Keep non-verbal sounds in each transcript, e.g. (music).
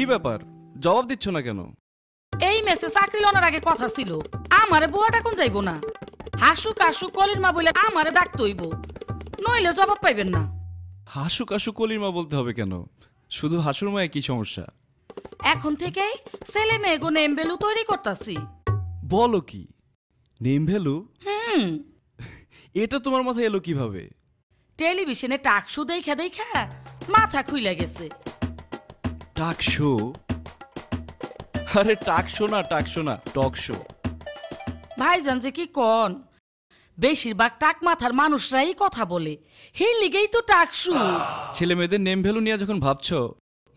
কি ব্যাপার? জবাব দিচ্ছ না কেন? এই মেসে চাকরি লনার আগে কথা ছিল। আমারে বুয়াটা কোন যাইব না? হাসু কাসু কলির মা বলে আমারে ডাক তৈব। নইলে জবাব পাইবেন না। হাসু কাসু কলির মা বলতে হবে কেন? শুধু হাসুর মায়ে কি সমস্যা? এখন থেকেই ছেলে মেয়ে গো নেম ভ্যালু তৈরি করতাছি। বলো কি? Name value? হুম। (laughs) এটা তোমার মাথায় এলো কীভাবে? টেলিভিশনে টাকশু দেখা দেখা মাথা খুইলা গেছে। টাক শো আরে টাক শো না টাক শো না টক শো ভাইজান যে কি কন? বেশিরভাগ টাক মাথার মানুষরাই কথা বলে। হির লিগেই তো টাকশু। ছেলে মেয়েদের নেম ভ্যালু নিয়ে যখন ভাবছ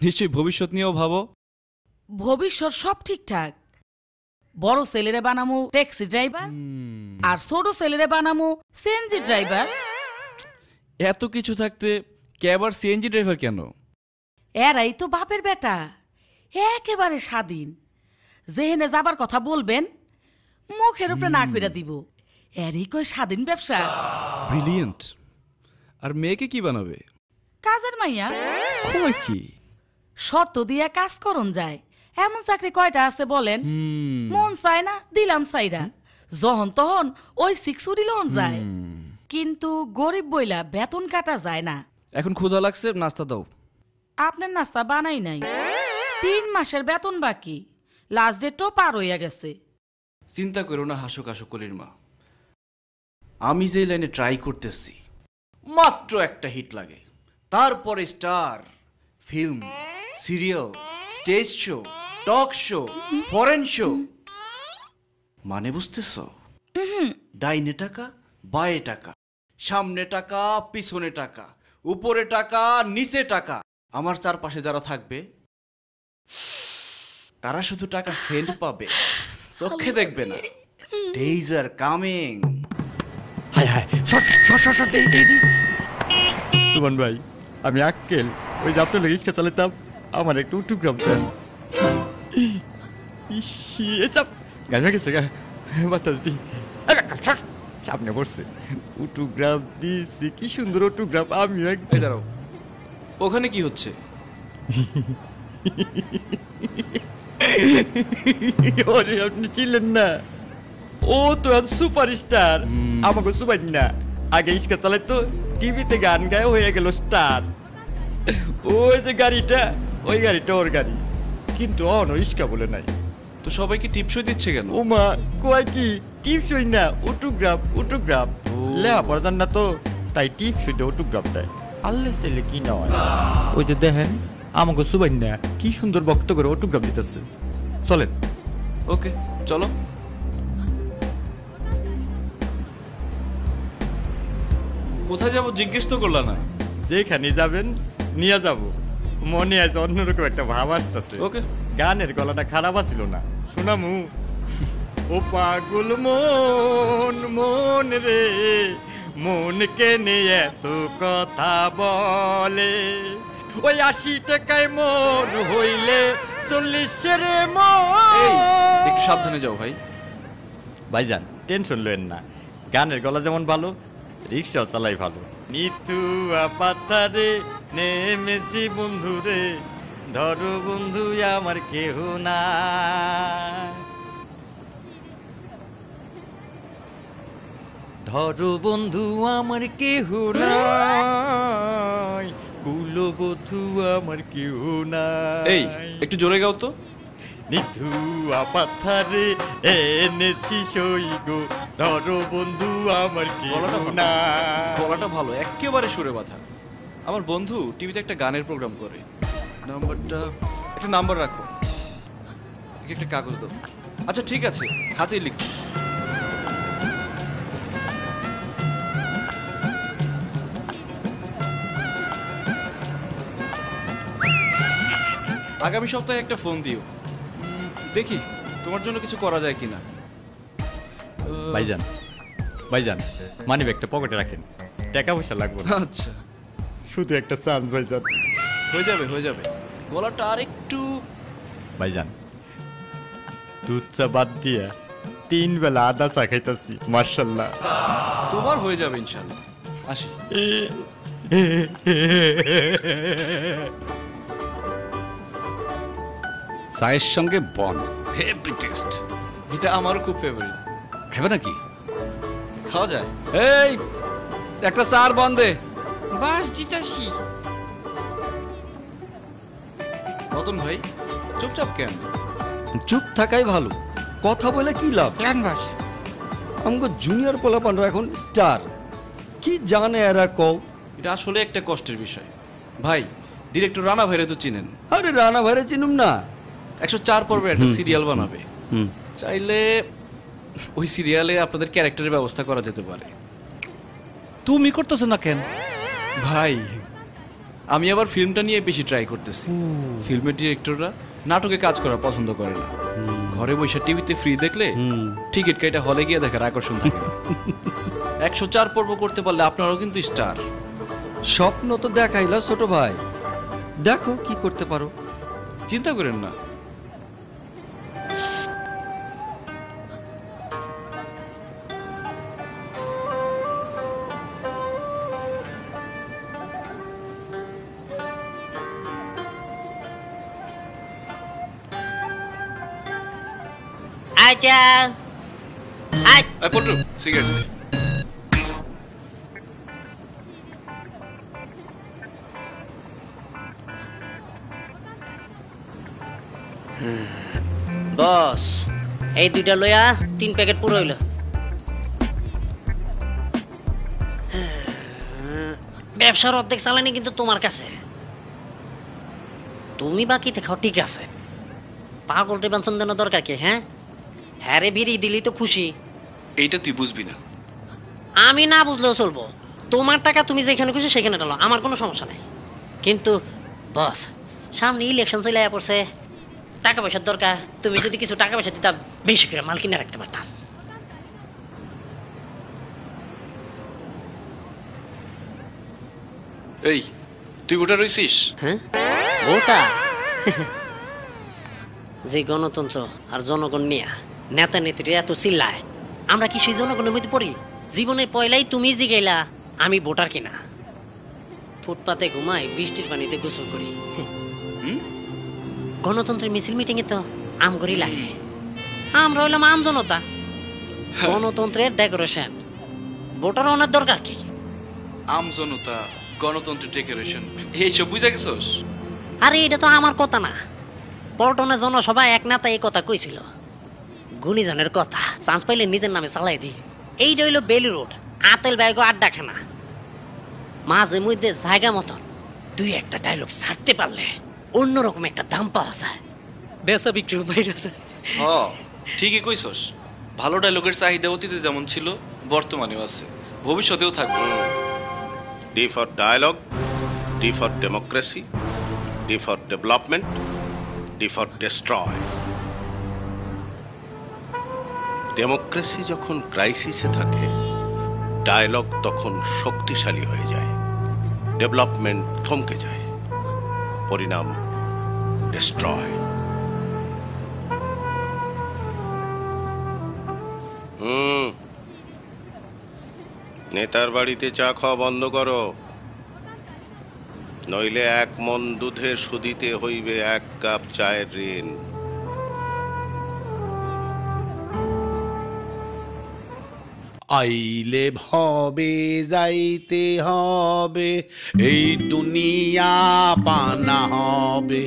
নিশ্চয়ই ভবিষ্যৎ নিয়েও ভাবো। ভবিষ্যৎ সব ঠিকঠাক। বড় ছেলেরে বানামু ট্যাক্সি ড্রাইভার আর ছোট ছেলেরে বানামু সিএনজি ড্রাইভার এত কিছু থাকতে ক্যাব আর সিএনজি ড্রাইভার কেন? এরাই তো বাপের বেটা। একেবারে স্বাধীন। যেহেনে যাবার কথা বলবেন মুখের উপরে না কইরা দিব। এরই কই স্বাধীন ব্যবসা। ব্রিলিয়েন্ট। আর মেয়েকে কি বানাবে? কাজের মাইয়া। কই কি? শর্ত দিয়া কাজ করন যায়। এমন চাকরি কয়টা আছে বলেন? মন চায় না দিলাম সাইরা যখন তখন ওই সিক্স সিক্সুরি লোন যায়। কিন্তু গরিব বইলা বেতন কাটা যায় না। এখন ক্ষুধা লাগছে নাস্তা দাও। আপনার নাস্তা বানাই নাই। তিন মাসের বেতন বাকি। লাস্ট ডেটও পার হইয়া গেছে। চিন্তা করো না হাসুক হাসুক কলির মা। আমি যে লাইনে ট্রাই করতেছি মাত্র একটা হিট লাগে। তারপরে star film serial stage show talk show foreign show মানে বুঝতেছ? ডাইনে টাকা বায়ে টাকা সামনে টাকা পিছনে টাকা উপরে টাকা নিচে টাকা। আমার চারপাশে যারা থাকবে তারা শুধু টাকা সেন্ট পাবে। চোখে দেখবে না। ডেইজ আর কামিং হায় হায় সর সর সর সর দেই দেই দেই। সুমন ভাই আমি আক্কেল। ওই যে আপনার রিক্সা চালাতাম আমার একটু উটুগ্রাম দেন। ইসি এসব গান গেছে গা। বাতাস দি। সামনে বসছে। উটুগ্রাম দিছি কি সুন্দর অটোগ্রাফ আমিও এক এই দাঁড়াও। ওখানে কি হচ্ছে? ওরে আপনি ছিলেন না। ও তো এখন সুপারস্টার। আমাকে সুপার না। আগে ইস্কা চালাইতো টিভিতে গান গায়ে হয়ে গেল স্টার। ওই যে গাড়িটা ওই গাড়িটা ওর গাড়ি। কিন্তু অন ইস্কা বলে নাই। তো সবাইকে টিপসই দিচ্ছে কেন? ও মা কয় কি? টিপসই না অটোগ্রাফ অটোগ্রাফ লেহা পড়া না তো তাই টিপসই দিয়ে অটোগ্রাফ দেয়। আল্লাহ ছেলে কি নয় ওই যে দেখেন আমাকে সুবাই না কি সুন্দর বক্ত করে অটোগ্রাফ দিতেছে। চলেন। ওকে চলো। কোথায় যাব জিজ্ঞেস তো করলা না? যেখানে যাবেন নিয়ে যাব। মনে আছে অন্যরকম একটা ভাব আসতেছে। ওকে। গানের গলাটা খারাপ আছিল না। শোনামু। ও পাগল মন মন রে। মন নিয়ে এত কথা বলে। ওই আশি টাকায় মন হইলে চল্লিশ রে এই একটু সাবধানে যাও ভাই। ভাইজান টেনশন লইন না। গানের গলা যেমন ভালো রিক্সাও চালাই ভালো। নিতু পাতারে নেমেছি বন্ধু রে ধরো বন্ধু আমার কেহ না ধরো বন্ধু আমার কেহ নাই। কুলবধু আমার কেহ নাই। এই একটু জোরে গাও তো। নিধু পাথারে এনেছি সই গো ধরো বন্ধু আমার কি গলাটা ভালো। গলাটা ভালো একেবারে সুরে বাঁধা। আমার বন্ধু টিভিতে একটা গানের প্রোগ্রাম করে। নাম্বারটা একটা নাম্বার রাখো। একটা কাগজ দাও। আচ্ছা ঠিক আছে হাতেই লিখছি। আগামী সপ্তাহে একটা ফোন দিও। দেখি তোমার জন্য কিছু করা যায় কিনা। ভাইজান ভাইজান মানি ব্যাগটা পকেটে রাখেন। টাকা পয়সা লাগবে না। আচ্ছা। শুধু একটা চান্স ভাইজান। হয়ে যাবে হয়ে যাবে। গলাটা আর একটু ভাইজান দুধ চা বাদ দিয়া তিন বেলা আদা চা খাইতাছি মার্শাল্লাহ তোমার হয়ে যাবে ইনশাল্লাহ আসি। (laughs) চায়ের সঙ্গে বন। হেভি টেস্ট এটা আমারও খুব ফেভারিট খাবে নাকি? খাওয়া যায়। এই একটা চার বন্ধে বাস দিতাছি রতন ভাই চুপচাপ কেন? চুপ থাকাই ভালো। কথা বলে কি লাভ? প্ল্যান বাস? আমগো জুনিয়র পোলাপানরা এখন স্টার কি জানে এরা কও? এটা আসলে একটা কষ্টের বিষয়। ভাই ডিরেক্টর রানা ভাইরে তো চিনেন। আরে রানা ভাইরে চিনুম না। একশো চার পর্বে একটা সিরিয়াল বানাবে। চাইলে ওই সিরিয়ালে আপনাদের ক্যারেক্টারের ব্যবস্থা করা যেতে পারে। তুমি করতেছো না কেন? ভাই আমি আবার ফিল্মটা নিয়ে বেশি ট্রাই করতেছি। ফিল্মের ডিরেক্টররা নাটকে কাজ করা পছন্দ করে না। ঘরে বসে টিভিতে ফ্রি দেখলে টিকিট কেটে হলে গিয়ে দেখার আকর্ষণ থাকে (laughs) একশো চার পর্ব করতে পারলে আপনারাও কিন্তু স্টার স্বপ্ন তো দেখাইলা ছোট ভাই। দেখো কি করতে পারো। চিন্তা করেন না। আচ্ছা। আজ পল্টু সিগারেট বস এই দুইটা লইয়া তিন প্যাকেট পুরো হইল। ব্যবসার অর্ধেক চালানি কিন্তু তোমার কাছে। তুমি বাকিতে খাও ঠিক আছে। পাগল টেনশন দেওয়ার দরকার কি হ্যাঁ? হ্যাঁ রে বিড়ি দিলি তো খুশি। এইটা তুই বুঝবি না। আমি না বুঝলেও চলবো। তোমার টাকা তুমি যেখানে খুশি সেখানে ডালো আমার কোনো সমস্যা নাই। কিন্তু বস সামনে ইলেকশন চলে আয়া পড়ছে। টাকা পয়সার দরকার তুমি যদি কিছু টাকা পয়সা দিতাম বেশি করে মাল কিনে রাখতে পারতাম। এই তুই ওটা রইছিস হ্যাঁ? ওটা যে (laughs) গণতন্ত্র আর জনগণ নিয়া। নেতা নেত্রী এত চিল্লায়। আমরা কি সেই জনগণের মধ্যে পড়ি? জীবনের পয়লাই তুমি জিগাইলা আমি ভোটার কিনা? ফুটপাতে ঘুমাই বৃষ্টির পানিতে গোসল করি। গণতন্ত্রের মিছিল মিটিং এ তো আমগরি লাগে। আমরা হইলাম আম জনতা। গণতন্ত্রের ডেকোরেশন ভোটার ওনার দরকার কি? আম জনতা গণতন্ত্রের ডেকোরেশন এইসব বুঝা গেছস? আরে এটা তো আমার কথা না। পল্টনের জনসভা এক নেতা এই কথা কইছিল। গুণীজনের কথা। চান্স পাইলে নিজের নামে চালাই দি। এইটা হইল বেলি রোড আতেল ব্যাগ আড্ডাখানা। মাঝে মধ্যে জায়গা মতন দুই একটা ডায়লগ ছাড়তে পারলে অন্যরকম একটা দাম পাওয়া যায়। বেসা বিক্রি বাইরে যায়। হ ঠিকই কইছস। ভালো ডায়লগের চাহিদা অতীতে যেমন ছিল বর্তমানেও আছে। ভবিষ্যতেও থাকবে। D for dialogue, D for democracy, D for development, D for destroy. Democracy যখন ক্রাইসিসে থাকে, ডায়লগ তখন শক্তিশালী হয়ে যায়, ডেভেলপমেন্ট থমকে যায়, পরিণাম ডেস্ট্রয় হুম, নেতার বাড়িতে চা খাওয়া বন্ধ করো, নইলে এক মন দুধে সুদিতে হইবে এক কাপ চায়ের ঋণ। আইলে ভবে যাইতে হবে। এই দুনিয়া পানা হবে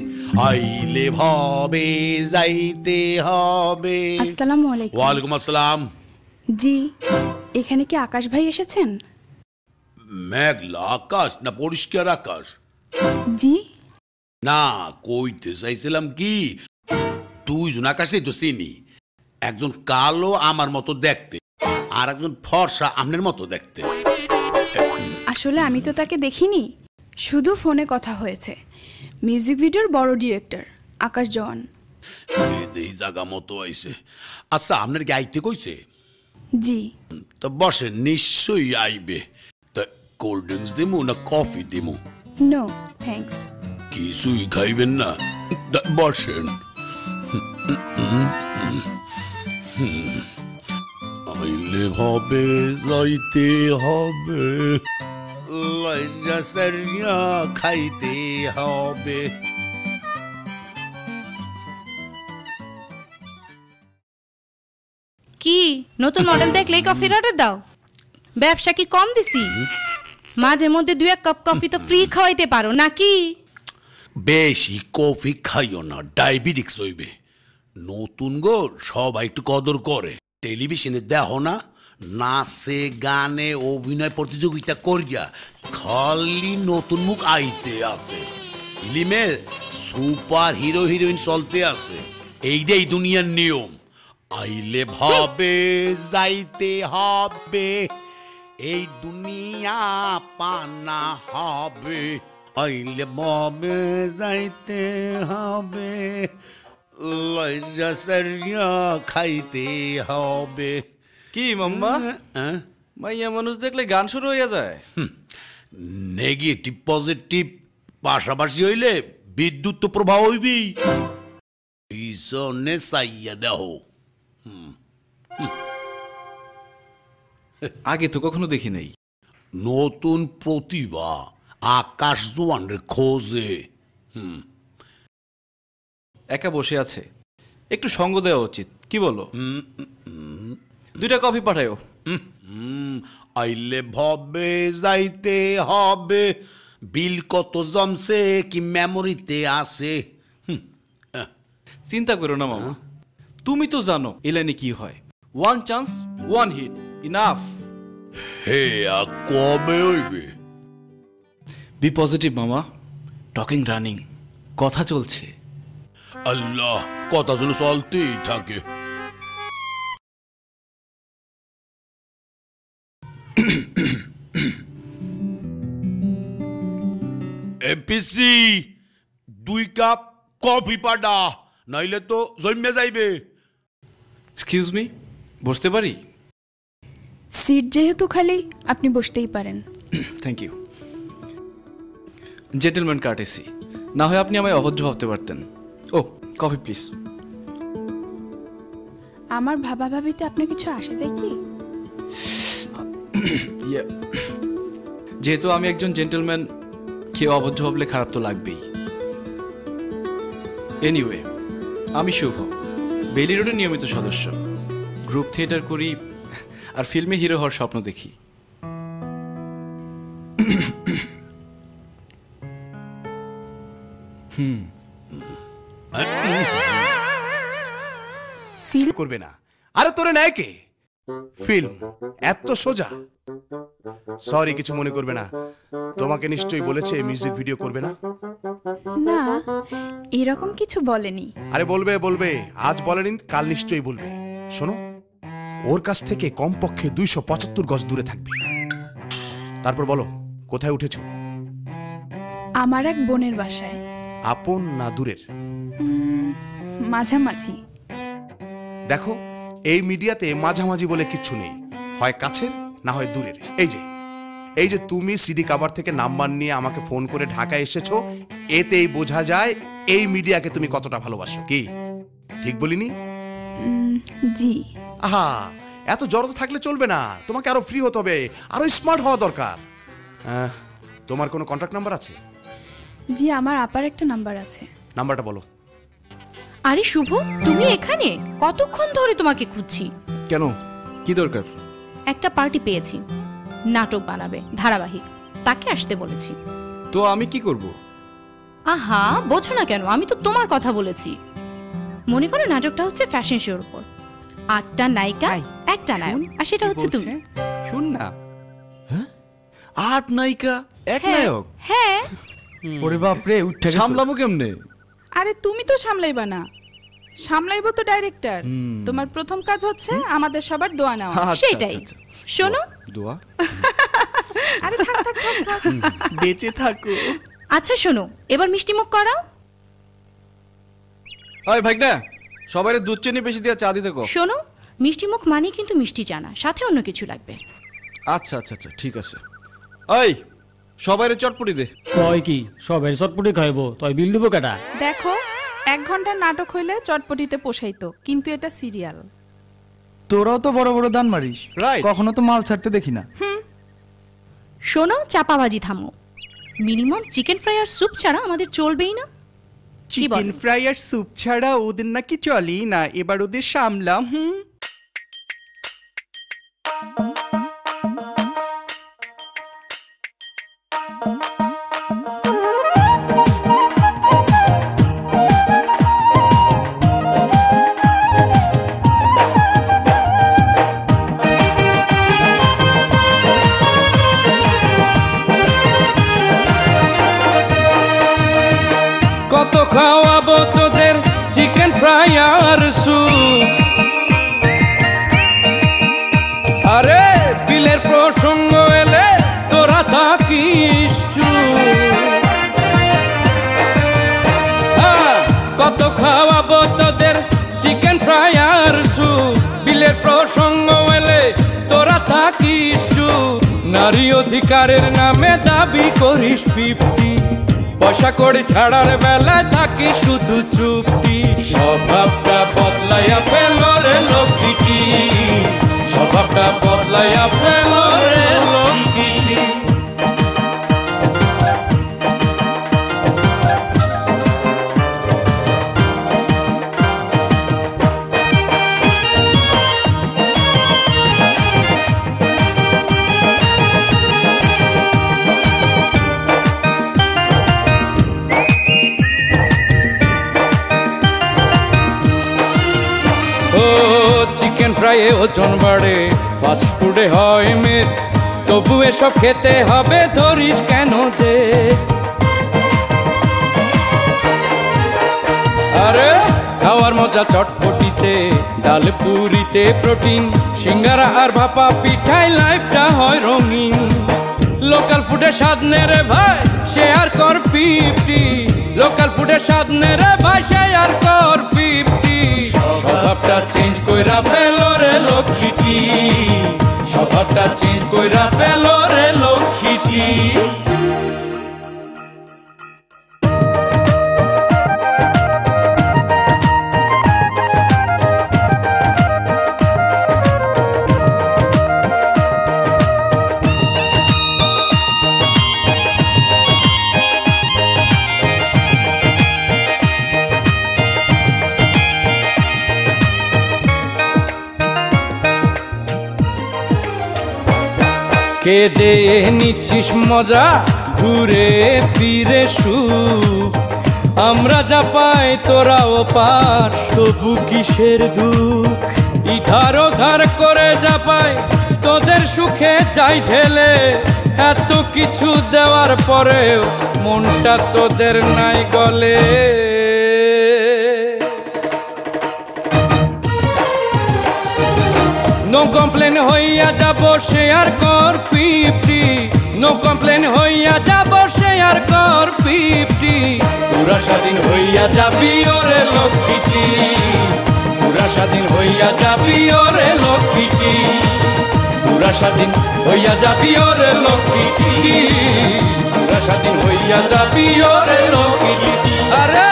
আইলে ভবে যাইতে হবে। আসসালামু আলাইকুম। ওয়ালাইকুম আসসালাম। জি এখানে কি আকাশ ভাই এসেছেন? মেঘলা আকাশ না পরিষ্কার আকাশ? জি। না কইতে চাইছিলাম কি দুইজন আকাশে তো চিনি একজন কালো আমার মতো দেখতে। আর একজন ফর্সা আপনার মতো দেখতে। আসলে আমি তো তাকে দেখিনি। শুধু ফোনে কথা হয়েছে। মিউজিক ভিডিওর বড় ডিরেক্টর আকাশ জওয়ান। এই জায়গা মতো আইছে। আচ্ছা আপনার কি আইতে কইছে? জি। তা বসে নিশ্চয়ই আইবে। তা কোল্ড ড্রিঙ্কস দিমু না কফি দিমু? No thanks. কিছুই খাইবেন না। তা বসেন। আইলে হবে যাইতে হবে লা লইরা সারিয়া খাইতে হবে কি? নতুন মডেল দেখলেই কফির অর্ডার দাও। ব্যবসা কি কম দিছি? মাঝে মধ্যে দু এক কাপ কফি তো ফ্রি খাওয়াইতে পারো নাকি? বেশি কফি খাইও না ডায়াবেটিক্স হইবে। নতুন গো সবাই একটু কদর করে। টেলিভিশনে দেহ না, নাচে, গানে, অভিনয় প্রতিযোগিতা করিয়া খালি নতুন মুখ আইতে আছে। ফিল্মে সুপার হিরো, হিরোইন চলতে আছে। এই এইটাই দুনিয়ার নিয়ম, আইলে ভাবে, যাইতে হবে। এই দুনিয়া পানা হবে, আইলে ভাবে যাইতে হবে। লইরা সারিয়া খাইতে হবে। কি মাম্মা? মাইয়া মানুষ দেখলে গান শুরু হইয়া যায়। নেগেটিভ পজিটিভ পাশাপাশি হইলে বিদ্যুৎ তো প্রভাব হইবি পিছনে চাইয়া দেহ। আগে তো কখনো দেখি নাই। নতুন প্রতিভা আকাশ জোয়ানের খোঁজে। একা বসে আছে। একটু সঙ্গ দেওয়া উচিত। কি বলো? দুইটা কফি পাঠায়ো। হুম, আইলে ভবে যাইতে হবে। বিল কত জমছে কি মেমোরিতে আছে। চিন্তা করো না মামা। তুমি তো জানো এই লাইনে কি হয়। One chance one hit. Enough. হে কবে হইবে? বি পজিটিভ মামা। Talking running. কথা চলছে। আল্লাহ কথা শুনে চলতেই থাকে। এপিসি দুই কাপ কফি পাডা নাইলে তো জন্মে যাইবে। এক্সকিউজ মি বসতে পারি? সিট যেহেতু খালি আপনি বসতেই পারেন। থ্যাংক ইউ জেন্টেলম্যান কার্টেসি না হয় আপনি আমায় অভদ্র ভাবতে পারতেন। ও কফি প্লিজ। আমার ভাবা ভাবিতে আপনার কিছু আসে যায় কি? ইয়ে যেহেতু আমি একজন জেন্টেলম্যান কেউ অভদ্র ভাবলে খারাপ তো লাগবেই। এনিওয়ে আমি শুভ বেলি রোডের নিয়মিত সদস্য। গ্রুপ থিয়েটার করি আর ফিল্মে হিরো হওয়ার স্বপ্ন দেখি। ফিল করবে না। আরে তোরে নেয় কে? ফিল্ম। এত সোজা। সরি কিছু মনে করবে না। তোমাকে নিশ্চয়ই বলেছে মিউজিক ভিডিও করবে না? না এরকম কিছু বলেনি। আরে বলবে বলবে। আজ বলেনি কাল নিশ্চয়ই বলবে। শোনো ওর কাছ থেকে কমপক্ষে দুইশো পঁচাত্তর গজ দূরে থাকবে। তারপর বলো কোথায় উঠেছো? আমার এক বোনের বাসায়। আপন না দূরের? মাঝামাঝি। দেখো এই মিডিয়াতে মাঝামাঝি বলে কিচ্ছু নেই। হয় কাছের না হয় দূরের। এই যে এই যে তুমি সিডি কাভার থেকে নাম্বার নিয়ে আমাকে ফোন করে ঢাকা এসেছ এতেই বোঝা যায় এই মিডিয়াকে তুমি কতটা ভালোবাসো কি? ঠিক বলিনি? জি। আহা এত জড়তা থাকলে চলবে না। তোমাকে আরও ফ্রি হতে হবে আরও স্মার্ট হওয়া দরকার। তোমার কোনো কন্ট্যাক্ট নাম্বার আছে? জি আমার আপার একটা নাম্বার আছে। নাম্বারটা বলো। আরে শুভ তুমি এখানে? কতক্ষণ ধরে তোমাকে খুঁজছি? কেন? কি দরকার? একটা পার্টি পেয়েছি। নাটক বানাবে ধারাবাহিক। তাকে আসতে বলেছি। তো আমি কি করব? আহা বোঝো না কেন আমি তো তোমার কথা বলেছি। মনে করো নাটকটা হচ্ছে ফ্যাশন শোর উপর। আটটা নায়িকা একটা নায়ক আর সেটা হচ্ছে তুমি। শুন না। আট নায়িকা এক হ্যাঁ, নায়ক? হ্যাঁ। ওরে বাপ রে উঠে সামলাবো কেমনে? আরে তুমি তো সামলাইবা না। সামলাইবো তো ডাইরেক্টর তোমার প্রথম কাজ হচ্ছে আমাদের সবার দোয়া নেওয়া। আচ্ছা, সেটাই আচ্ছা, আচ্ছা। শোনো। দোয়া? (laughs) আরে থাক থাক থাক বেঁচে থাকো। আচ্ছা শোনো এবার মিষ্টি মুখ করাও। ওই ভাইগনা সবাই দুধ চিনি বেশি দিয়ে চা দিতে কো। শোনো মিষ্টি মুখ মানে কিন্তু মিষ্টি জানা সাথে অন্য কিছু লাগবে। আচ্ছা আচ্ছা আচ্ছা ঠিক আছে। ওই সবাই চটপটি দে। কয় কি? সবের চটপটি খাইবো। তই বিল দিব কেটা দেখো এক ঘণ্টার নাটক হইলে চটপটিতে পোষাইতো কিন্তু এটা সিরিয়াল। তোরাও তো বড় বড় দান মারিস। Right. কখনো তো মাল ছাড়তে দেখি না। শোনো চাপাবাজি থামো। মিনিমাম চিকেন ফ্রাই আর স্যুপ ছাড়া আমাদের চলবেই না। কি বলো? চিকেন ফ্রাই আর স্যুপ ছাড়া ওদের নাকি চলেই না এবার ওদের সামলাম হুম। অধিকারের নামে দাবি করিস ফিফটি। পয়সা করে ছাড়ার বেলায় থাকি শুধু চুপটি স্বভাবটা বদলাইয়া ফেল রে লক্ষ্মীটি স্বভাবটা বদলাইয়া ফেল রে লক্ষ্মীটি ফ্রাইয়ে ওজন বাড়ে। ফাস্ট ফুডে হয় মেদ তবু এসব খেতে হবে ধরিস কেন যে? আরে, খাওয়ার মজা চটপটিতে, ডাল পুরিতে প্রোটিন সিঙ্গারা আর ভাপা পিঠাই লাইফটা হয় রঙিন। লোকাল ফুডে স্বাদ নে রে ভাই। শেয়ার কর ফিফটি লোকাল ফুডের স্বাদ নেরে ভাই, শেয়ার কর ফিফটি স্বভাবটা চেঞ্জ কইরা ফেল রে লক্ষ্মীটি। স্বভাবটা চেঞ্জ কইরা ফেল রে লক্ষ্মীটি। কেঁদে নিচ্ছিস মজা, ঘুরে ফিরে সুখ। আমরা যা পাই তোরাও পার, তবু কিসের দুঃখ? ইধার ওধার করে যা পাই, তোদের সুখে যাই ঢেলে। এত কিছু দেওয়ার পরেও মনটা তোদের নাই গলে। নো কমপ্লেন হইয়া যাব শেয়ার কর ফিফটি নো কমপ্লেন হইয়া যাব শেয়ার কর ফিফটি পুরা স্বাধীন হইয়া যাবি ওরে লক্ষ্মীটি পুরা স্বাধীন হইয়া যাবি ওরে লক্ষ্মীটি পুরা স্বাধীন হইয়া যাবি ওরে লক্ষ্মীটি পুরা স্বাধীন হইয়া যাবি ওরে লক্ষ্মীটি আরে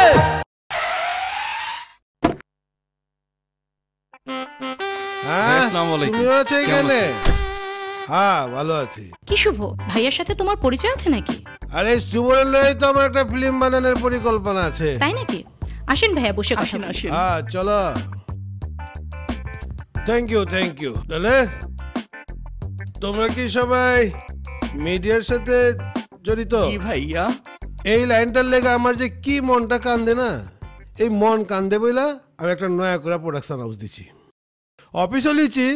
আসসালামু আলাইকুম। তুমি এখানে? হ্যাঁ ভালো আছি। কি শুভ? ভাইয়ার সাথে তোমার পরিচয় আছে নাকি? আরে সুবরের লয়ে তো আমার একটা ফিল্ম বানানোর পরিকল্পনা আছে। তাই নাকি? আসেন ভাইয়া বসে কথা বলি। হ্যাঁ চলো। থ্যাংক ইউ থ্যাংক ইউ তাহলে তোমরা কি সবাই মিডিয়ার সাথে জড়িত? জি ভাইয়া। এই লাইনটার লেগে আমার যে কি মনটা কান্দে না এই মন কান্দে বইলা আমি একটা নয়া করে প্রোডাকশন হাউস দিছি অফিসও লিছি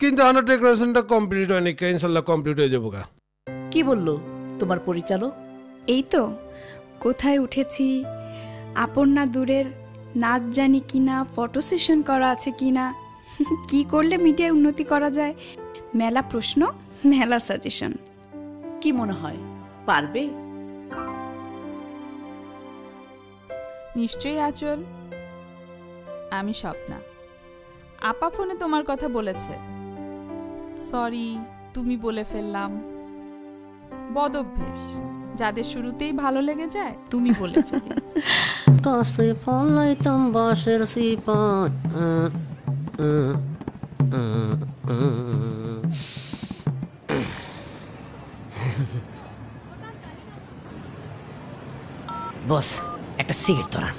কিন্তু আমার ডেকোরেশনটা কমপ্লিট হয়নি ইনশাল্লাহ কমপ্লিট হয়ে যাব গা। কি বলল তোমার পরিচালক? এই তো কোথায় উঠেছি আপন না দূরের নাচ জানি কিনা ফটো সেশন করা আছে কিনা (laughs) কি করলে মিডিয়ায় উন্নতি করা যায়? মেলা প্রশ্ন মেলা সাজেশন কি মনে হয় পারবে? নিশ্চয়ই আচল আমি স্বপ্না। আপা ফোনে তোমার কথা বলেছে। সরি তুমি বলে ফেললাম। বদভ্যেস যাদের শুরুতেই ভালো লেগে যায় তুমি বলে (laughs) কাছে ফল লইতাম বাসের সিপন বস একটা সিগারেট ধরান।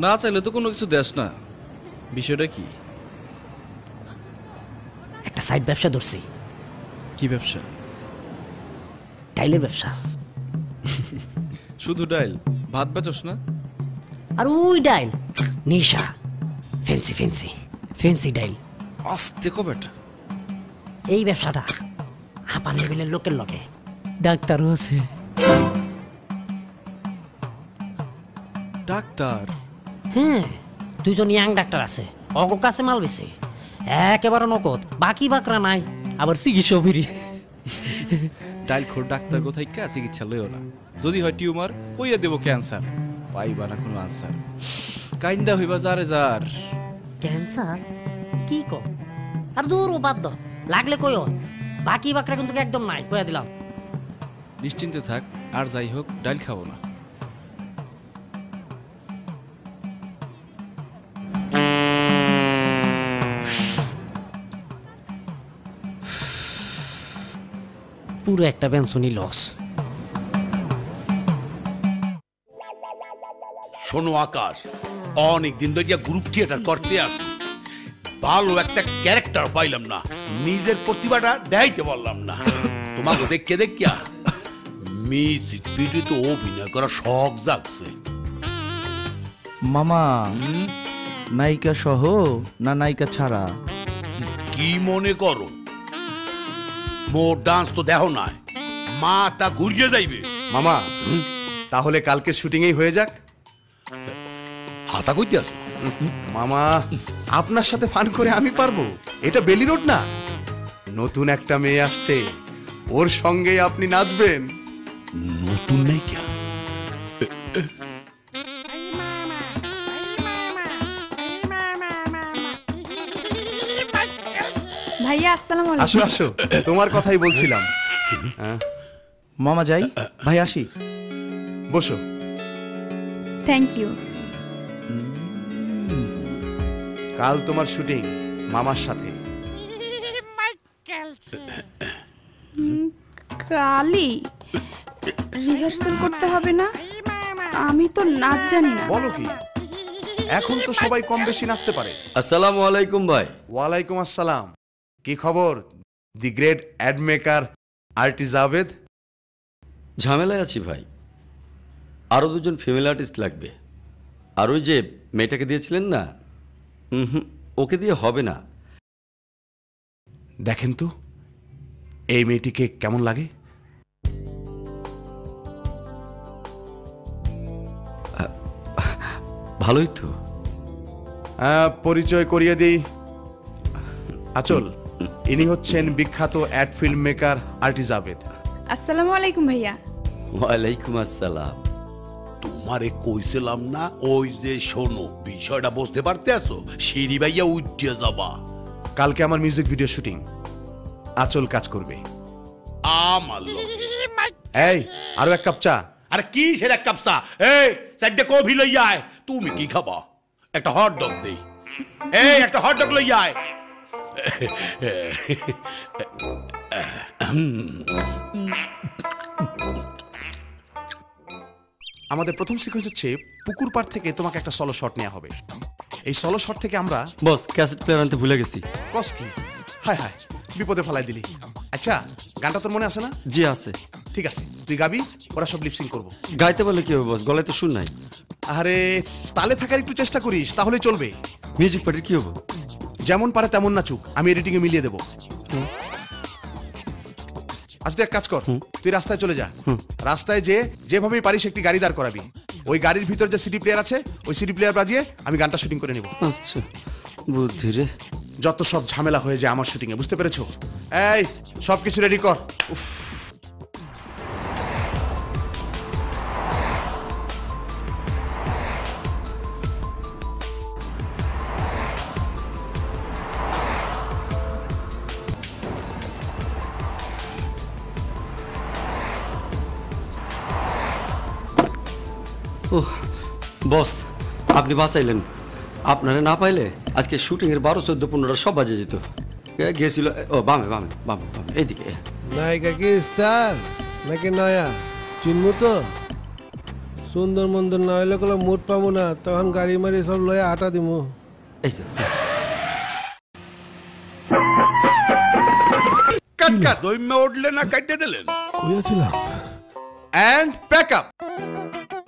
না চাইলে তো কোনো কিছু দেস না। বিষয়টা কি? একটা সাইড ব্যবসা ধরছি। কি ব্যবসা? টাইলের ব্যবসা। (laughs) শুধু ডাইল? ভাত বেচোস না? আর ওই ডাইল নিশা। ফেন্সি ফেন্সি ফেন্সি ডাইল। আস্তে কো বেটা। এই ব্যবসাটা হাপার লেভেলের লোকের লগে। ডাক্তারও আছে। ডাক্তার? হ্যাঁ দুজন ইয়াং ডাক্তার আছে। অগ কাছে মাল বেশি একেবারে নকদ বাকি বাকরা নাই। আবার চিকিৎসা ফিরি। ডাইল খোর ডাক্তার কোথায় কা চিকিৎসা লইও না। যদি হয় টিউমার কইয়া দেব ক্যান্সার। পাইবা না কোনো আনসার। কাইন্দা হইবা যারে যার। ক্যান্সার? কি কো? আর দূর ও বাদ। লাগলে কইও। বাকি বাকরা কিন্তু একদম নাই কইয়া দিলাম। নিশ্চিন্তে থাক আর যাই হোক ডাইল খাব না। পুরো একটা বেঞ্চনি লস শোনো আকাশ অনেক দিন ধরে গ্রুপ থিয়েটার করতে আসি। ভালো একটা ক্যারেক্টার পাইলাম না নিজের প্রতিভাটা দেখাইতে পারলাম না। তোমাকে দেখকে দেখিয়া মিউজিক ভিডিওতে অভিনয় করা শখ জাগছে। মামা নায়িকা সহ না নায়িকা ছাড়া? কি মনে করো? মোর ডান্স তো দেহ নয় মা তা ঘুরিয়ে যাইবে। মামা তাহলে কালকে শুটিংই হয়ে যাক। হাসা কইতে আসো মামা আপনার সাথে ফান করে আমি পারব। এটা বেলি রোড না? নতুন একটা মেয়ে আসছে। ওর সঙ্গে আপনি নাচবেন। নতুন নাই কে ভাইয়া আসসালামু আসো আলাইকুম। আসো তোমার কথাই বলছিলাম। হ্যাঁ, মামা যাই। ভাই আসি। বসো। থ্যাংক ইউ কাল তোমার শুটিং মামার সাথে। কালি রিহার্সাল করতে হবে না? আমি তো নাচ জানি না। বলো কি? এখন তো সবাই কম বেশি নাচতে পারে। আসসালামু আলাইকুম ভাই। ওয়ালাইকুম আসসালাম। কি খবর? The great ad maker Arti Javed ঝামেলায় আছি ভাই। আরও দুজন ফিমেল আর্টিস্ট লাগবে। আর ওই যে মেয়েটাকে দিয়েছিলেন না? হুম ওকে দিয়ে হবে না। দেখেন তো এই মেয়েটিকে কেমন লাগে? ভালোই তো। পরিচয় করিয়ে দিই। আচল ইনি হচ্ছেন বিখ্যাত ad film maker Arti Javed আসসালামু আলাইকুম ভাইয়া। ওয়ালাইকুম আসসালাম। তোমারে কইছিলাম না ওই যে শোনো বিষয়টা বুঝতে পারতে আছো সিঁড়ি ভাইয়া উঠে যাবা। কালকে আমার মিউজিক ভিডিও শুটিং। আচল কাজ করবে। আমার। এই আরও এক কাপ চা। আরে কি সেটা এক কাপ চা? এই চারটে কফি লইয়া আয়। তুমি কি খাবা? একটা হট ডগ দেই এই একটা হট ডগ লইয়া আয়। আমাদের প্রথম সিকোয়েন্স হচ্ছে পুকুর পাড় থেকে তোমাকে একটা সলো শট নেওয়া হবে। এই সলো শট থেকে আমরা বস ক্যাসেট প্লেয়ার আনতে ভুলে গেছি। কস কি? হায় হায় বিপদে ফেলাই দিলি। আচ্ছা গানটা তোর মনে আছে না? জি আছে। ঠিক আছে তুই গাবি ওরা সব লিপসিং করব। গাইতে বলে কি হবে বস? গলায় তো শুন নাই। আরে তালে থাকার একটু চেষ্টা করিস তাহলে চলবে। মিউজিক পার্টির কি হবে? যেমন পারে তেমন নাচুক আমি এডিটিং এ মিলিয়ে দেবো। আজ তুই এক কাজ কর তুই রাস্তায় চলে যা। রাস্তায় যে যেভাবেই পারিস একটি গাড়ি দাঁড় করাবি। ওই গাড়ির ভিতর যে সিডি প্লেয়ার আছে ওই সিডি প্লেয়ার বাজিয়ে আমি গানটা শুটিং করে নিব। আচ্ছা বুদ্ধি রে। যত সব ঝামেলা হয়ে যায় আমার শুটিং এ বুঝতে পেরেছ? এই সব কিছু রেডি কর। উফ। বস আপনি বাঁচাইলেন। আপনারা না পাইলে আজকে শুটিংয়ের বারো চোদ্দ পনেরোটা সব বাজে যেত। এ, গেছিল ও বামে বামে বামে বামে এইদিকে। নায়িকা কি স্টার? নাকি নয়া? চিনবো তো? সুন্দর মন্দর না হইলে কোনো মুড পাবো না তখন গাড়ি মারি সব লয়ে আটা দিমু। এই যে কাট কাট। দৈম্য উঠলে না কাটিয়ে দিলেন? কইয়াছিলাম। অ্যান্ড প্যাক আপ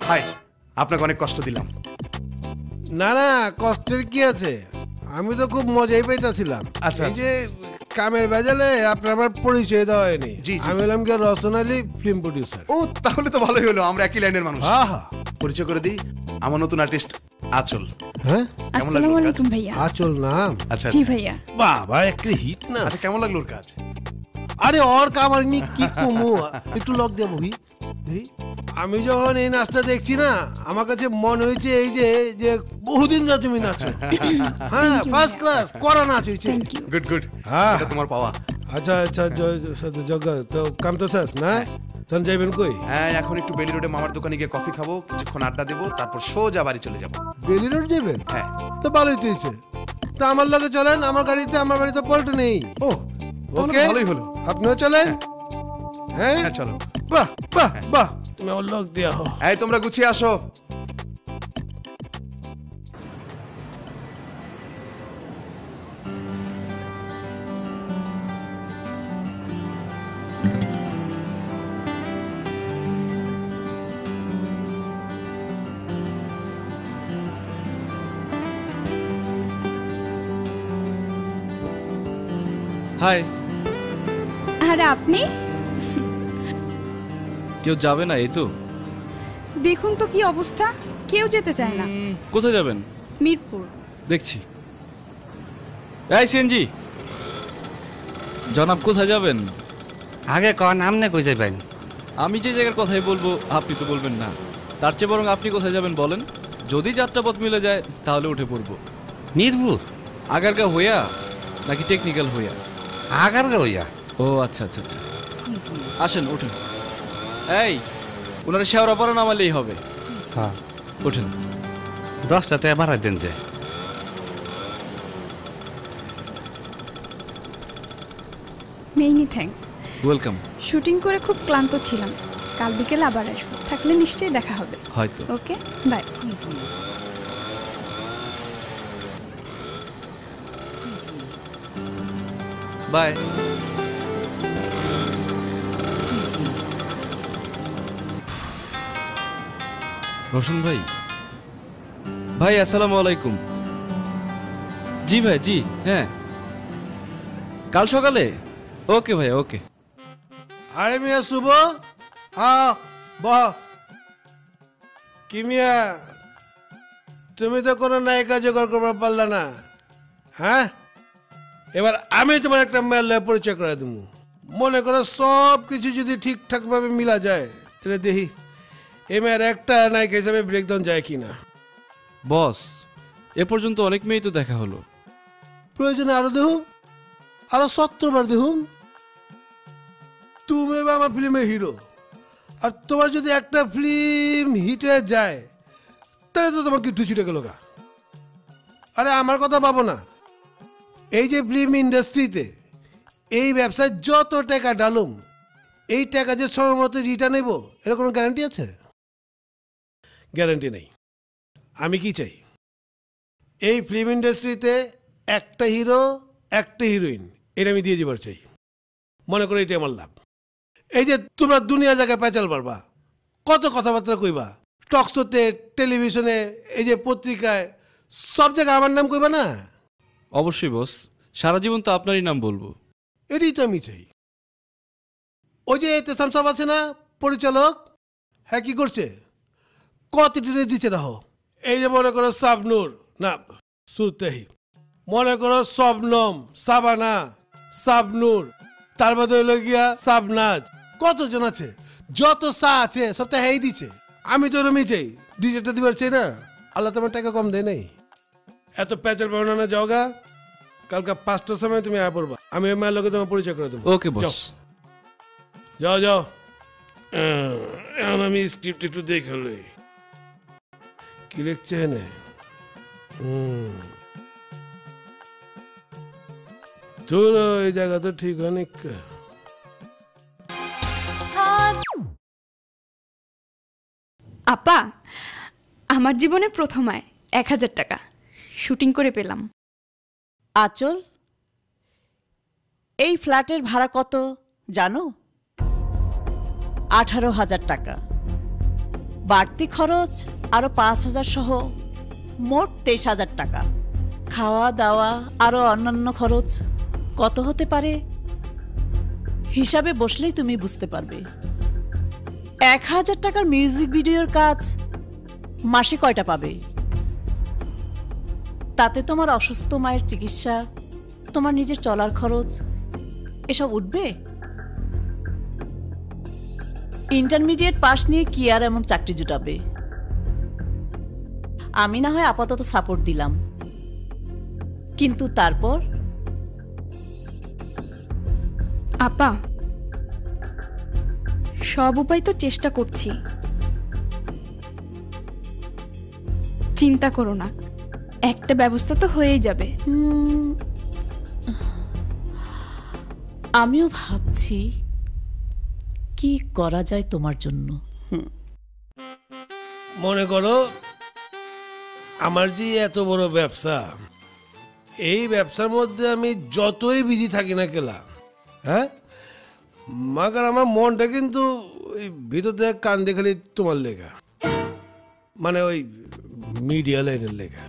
হাই আপনাকে অনেক কষ্ট দিলাম। না না কষ্টের কি আছে? আমি তো খুব মজাই পাইতেছিলাম। আচ্ছা, এই যে কামের বেজালে আপনার আমার পরিচয় দেওয়া হয়নি। জি। আমি হলাম কি রসনালি ফিল্ম প্রডিউসার ও তাহলে তো ভালোই হলো আমরা একই লাইনের মানুষ। আহা পরিচয় করে দিই আমার নতুন আর্টিস্ট আচল। হ্যাঁ? আসসালামু আলাইকুম ভাইয়া। আচল নাম? আচ্ছা জি আচ্ছা। ভাইয়া। বাবা একটা হিট না। আচ্ছা কেমন লাগল ওর কাজ? আরে ওর কামার নি কি কমু? একটু লক দেবো ভি ভি আমি যখন এই নাচটা দেখছি না আমার কাছে মনে হয়েছে এই যে যে বহুদিন যা তুমি নাচো। (laughs) হ্যাঁ ফার্স্ট ক্লাস করা নাচ হয়েছে। গুড গুড হ্যাঁ। তোমার পাওয়া। আচ্ছা আচ্ছা জগ তো কাম তো শেষ না? তখন যাইবেন কই? হ্যাঁ এখন একটু বেলি রোডে মামার দোকানে গিয়ে কফি খাব কিছুক্ষণ আড্ডা দেবো তারপর সোজা বাড়ি চলে যাব। বেলি রোড যাবেন? হ্যাঁ। তো ভালোই তো হয়েছে। তা আমার লগে চলেন আমার গাড়িতে আমার বাড়িতে পল্টে নেই। ও ওকে ভালোই হলো। আপনিও চলেন। হ্যাঁ? হ্যাঁ চলো। বাহ বাহ বাহ। তুমি আমার লক দেওয়া হো এই তোমরা গুছিয়ে আসো। হাই আর আপনি? কেউ যাবে না এই তো। দেখুন তো কি অবস্থা। কেউ যেতে চায় না। কোথায় যাবেন? মিরপুর। দেখছি। এই সিএনজি। জনাব কোথায় যাবেন? আগে কন আমনে কই যাবেন? আমি যে জায়গার কথাই বলব আপনি তো বলবেন না। তার চেয়ে বরং আপনি কোথায় যাবেন বলেন। যদি যাত্রাপথ মিলে যায় তাহলে উঠে পড়ব। মিরপুর? আগারগা হইয়া নাকি টেকনিক্যাল হইয়া? আগারগা হইয়া। ও আচ্ছা আচ্ছা আচ্ছা। আসেন উঠুন। এই ওনারা শেওড়া পরে নামালেই হবে। হ্যাঁ। উঠুন। দশটা টাকা বাড়াই দেন যে। মেইনি থ্যাঙ্কস। ওয়েলকাম। শুটিং করে খুব ক্লান্ত ছিলাম। কাল বিকেলে আবার আসব। থাকলে নিশ্চয়ই দেখা হবে। হয়তো। Okay bye. বাই। রোশন ভাই। ভাই, আসসালামু আলাইকুম। জি ভাই, জি হ্যাঁ। কাল সকালে? ওকে ভাই, ওকে। আরে মিয়া, শুভ? বহ। কি মিয়া? তুমি তো কোনো নায়িকা জোগাড় করবার পারলা না। হ্যাঁ? এবার আমি তোমার একটা মেয়ের পরিচয় করে দেবো মনে করো সব কিছু যদি ঠিকঠাকভাবে মিলা যায়, তাহলে দেখি এ মেয়ের একটা নায়িকা হিসাবে ব্রেকডাউন যায় কি না বস এ পর্যন্ত অনেক মেয়েই তো দেখা হলো। প্রয়োজনে আরও দেখুন আরও সত্তরবার দেখুন। তুমি আমার ফিল্মের হিরো আর তোমার যদি একটা ফিল্ম হিট হয়ে যায় তাহলে তো তোমার কিট্টু ছুটে গেল গা। আরে আমার কথা পাবো না। এই যে ফিল্ম ইন্ডাস্ট্রিতে এই ব্যবসায় যত টাকা ডালুম এই টাকা যে সময় মতো রিটার্ন নেব এর কোনো গ্যারান্টি আছে? গ্যারান্টি নেই। আমি কি চাই? এই ফিল্ম ইন্ডাস্ট্রিতে একটা হিরো একটা হিরোইন এটা আমি দিয়ে দিবার চাই। মনে করে এটা আমার লাভ। এই যে তোমরা দুনিয়া জায়গায় পেঁচাল পারবা কত কথাবার্তা কইবা টকশোতে টেলিভিশনে এই যে পত্রিকায় সব জায়গায় আমার নাম কইবা না? অবশ্যই বস সারা জীবন তো আপনারই নাম বলব। এটাই তো আমি চাই। ওই যে তেসাম সাহেব আছে না পরিচালক? হ্যাঁ কি করছে? কত টেনে দিচ্ছে দেখো। এই যে মনে করো সাবনুর না সুরতেহি। মনে করো শবনম সাবানা সাবনুর তার মধ্যে হলো গিয়া সাবনাজ। কতজন আছে? যত সা আছে সব তো হ্যাঁ দিচ্ছে। আমি তো রমি চাই। ডিজেটা দিবার চাই না? আল্লাহ তোমার টাকা কম দেয় নাই। এত প্যাচের বর্ণনা যাওগা কালকে পাঁচটার সময় তুমি আয় পড়বা। আমি ওই মায়ের লোকে তোমার পরিচয় করে দেবো। ওকে বস। যাও। যাও আমি স্ক্রিপ্ট একটু দেখে লই। কি লিখছে এনে? হুম। তোর এই জায়গা তো ঠিক অনেক আপা আমার জীবনে প্রথম আয় এক হাজার টাকা। শুটিং করে পেলাম। আচল? এই ফ্ল্যাটের ভাড়া কত জানো? আঠারো হাজার টাকা। বাড়তি খরচ আরও পাঁচ হাজার সহ মোট তেইশ হাজার টাকা। খাওয়া, দাওয়া আরও অন্যান্য খরচ কত হতে পারে? হিসাবে বসলেই তুমি বুঝতে পারবে। এক হাজার টাকার মিউজিক ভিডিওর কাজ মাসে কয়টা পাবে? তাতে তোমার অসুস্থ মায়ের চিকিৎসা, তোমার নিজের চলার খরচ, এসব উঠবে? ইন্টারমিডিয়েট পাস নিয়ে কি আর এমন চাকরি জুটাবে? আমি না হয় আপাতত সাপোর্ট দিলাম। কিন্তু তারপর? আপা সব উপায় তো চেষ্টা করছি। চিন্তা করো না একটা ব্যবস্থা তো হয়েই যাবে। আমিও ভাবছি কি করা যায় তোমার জন্য? মনে করো, আমার যে এত বড় ব্যবসা, এই ব্যবসার মধ্যে আমি যতই বিজি থাকি না কেলা হ্যাঁ? মাগার আমার মনটা কিন্তু ওই ভিতর থেকে কান্দে খালি তোমার লেখা মানে ওই মিডিয়া লাইনের লেখা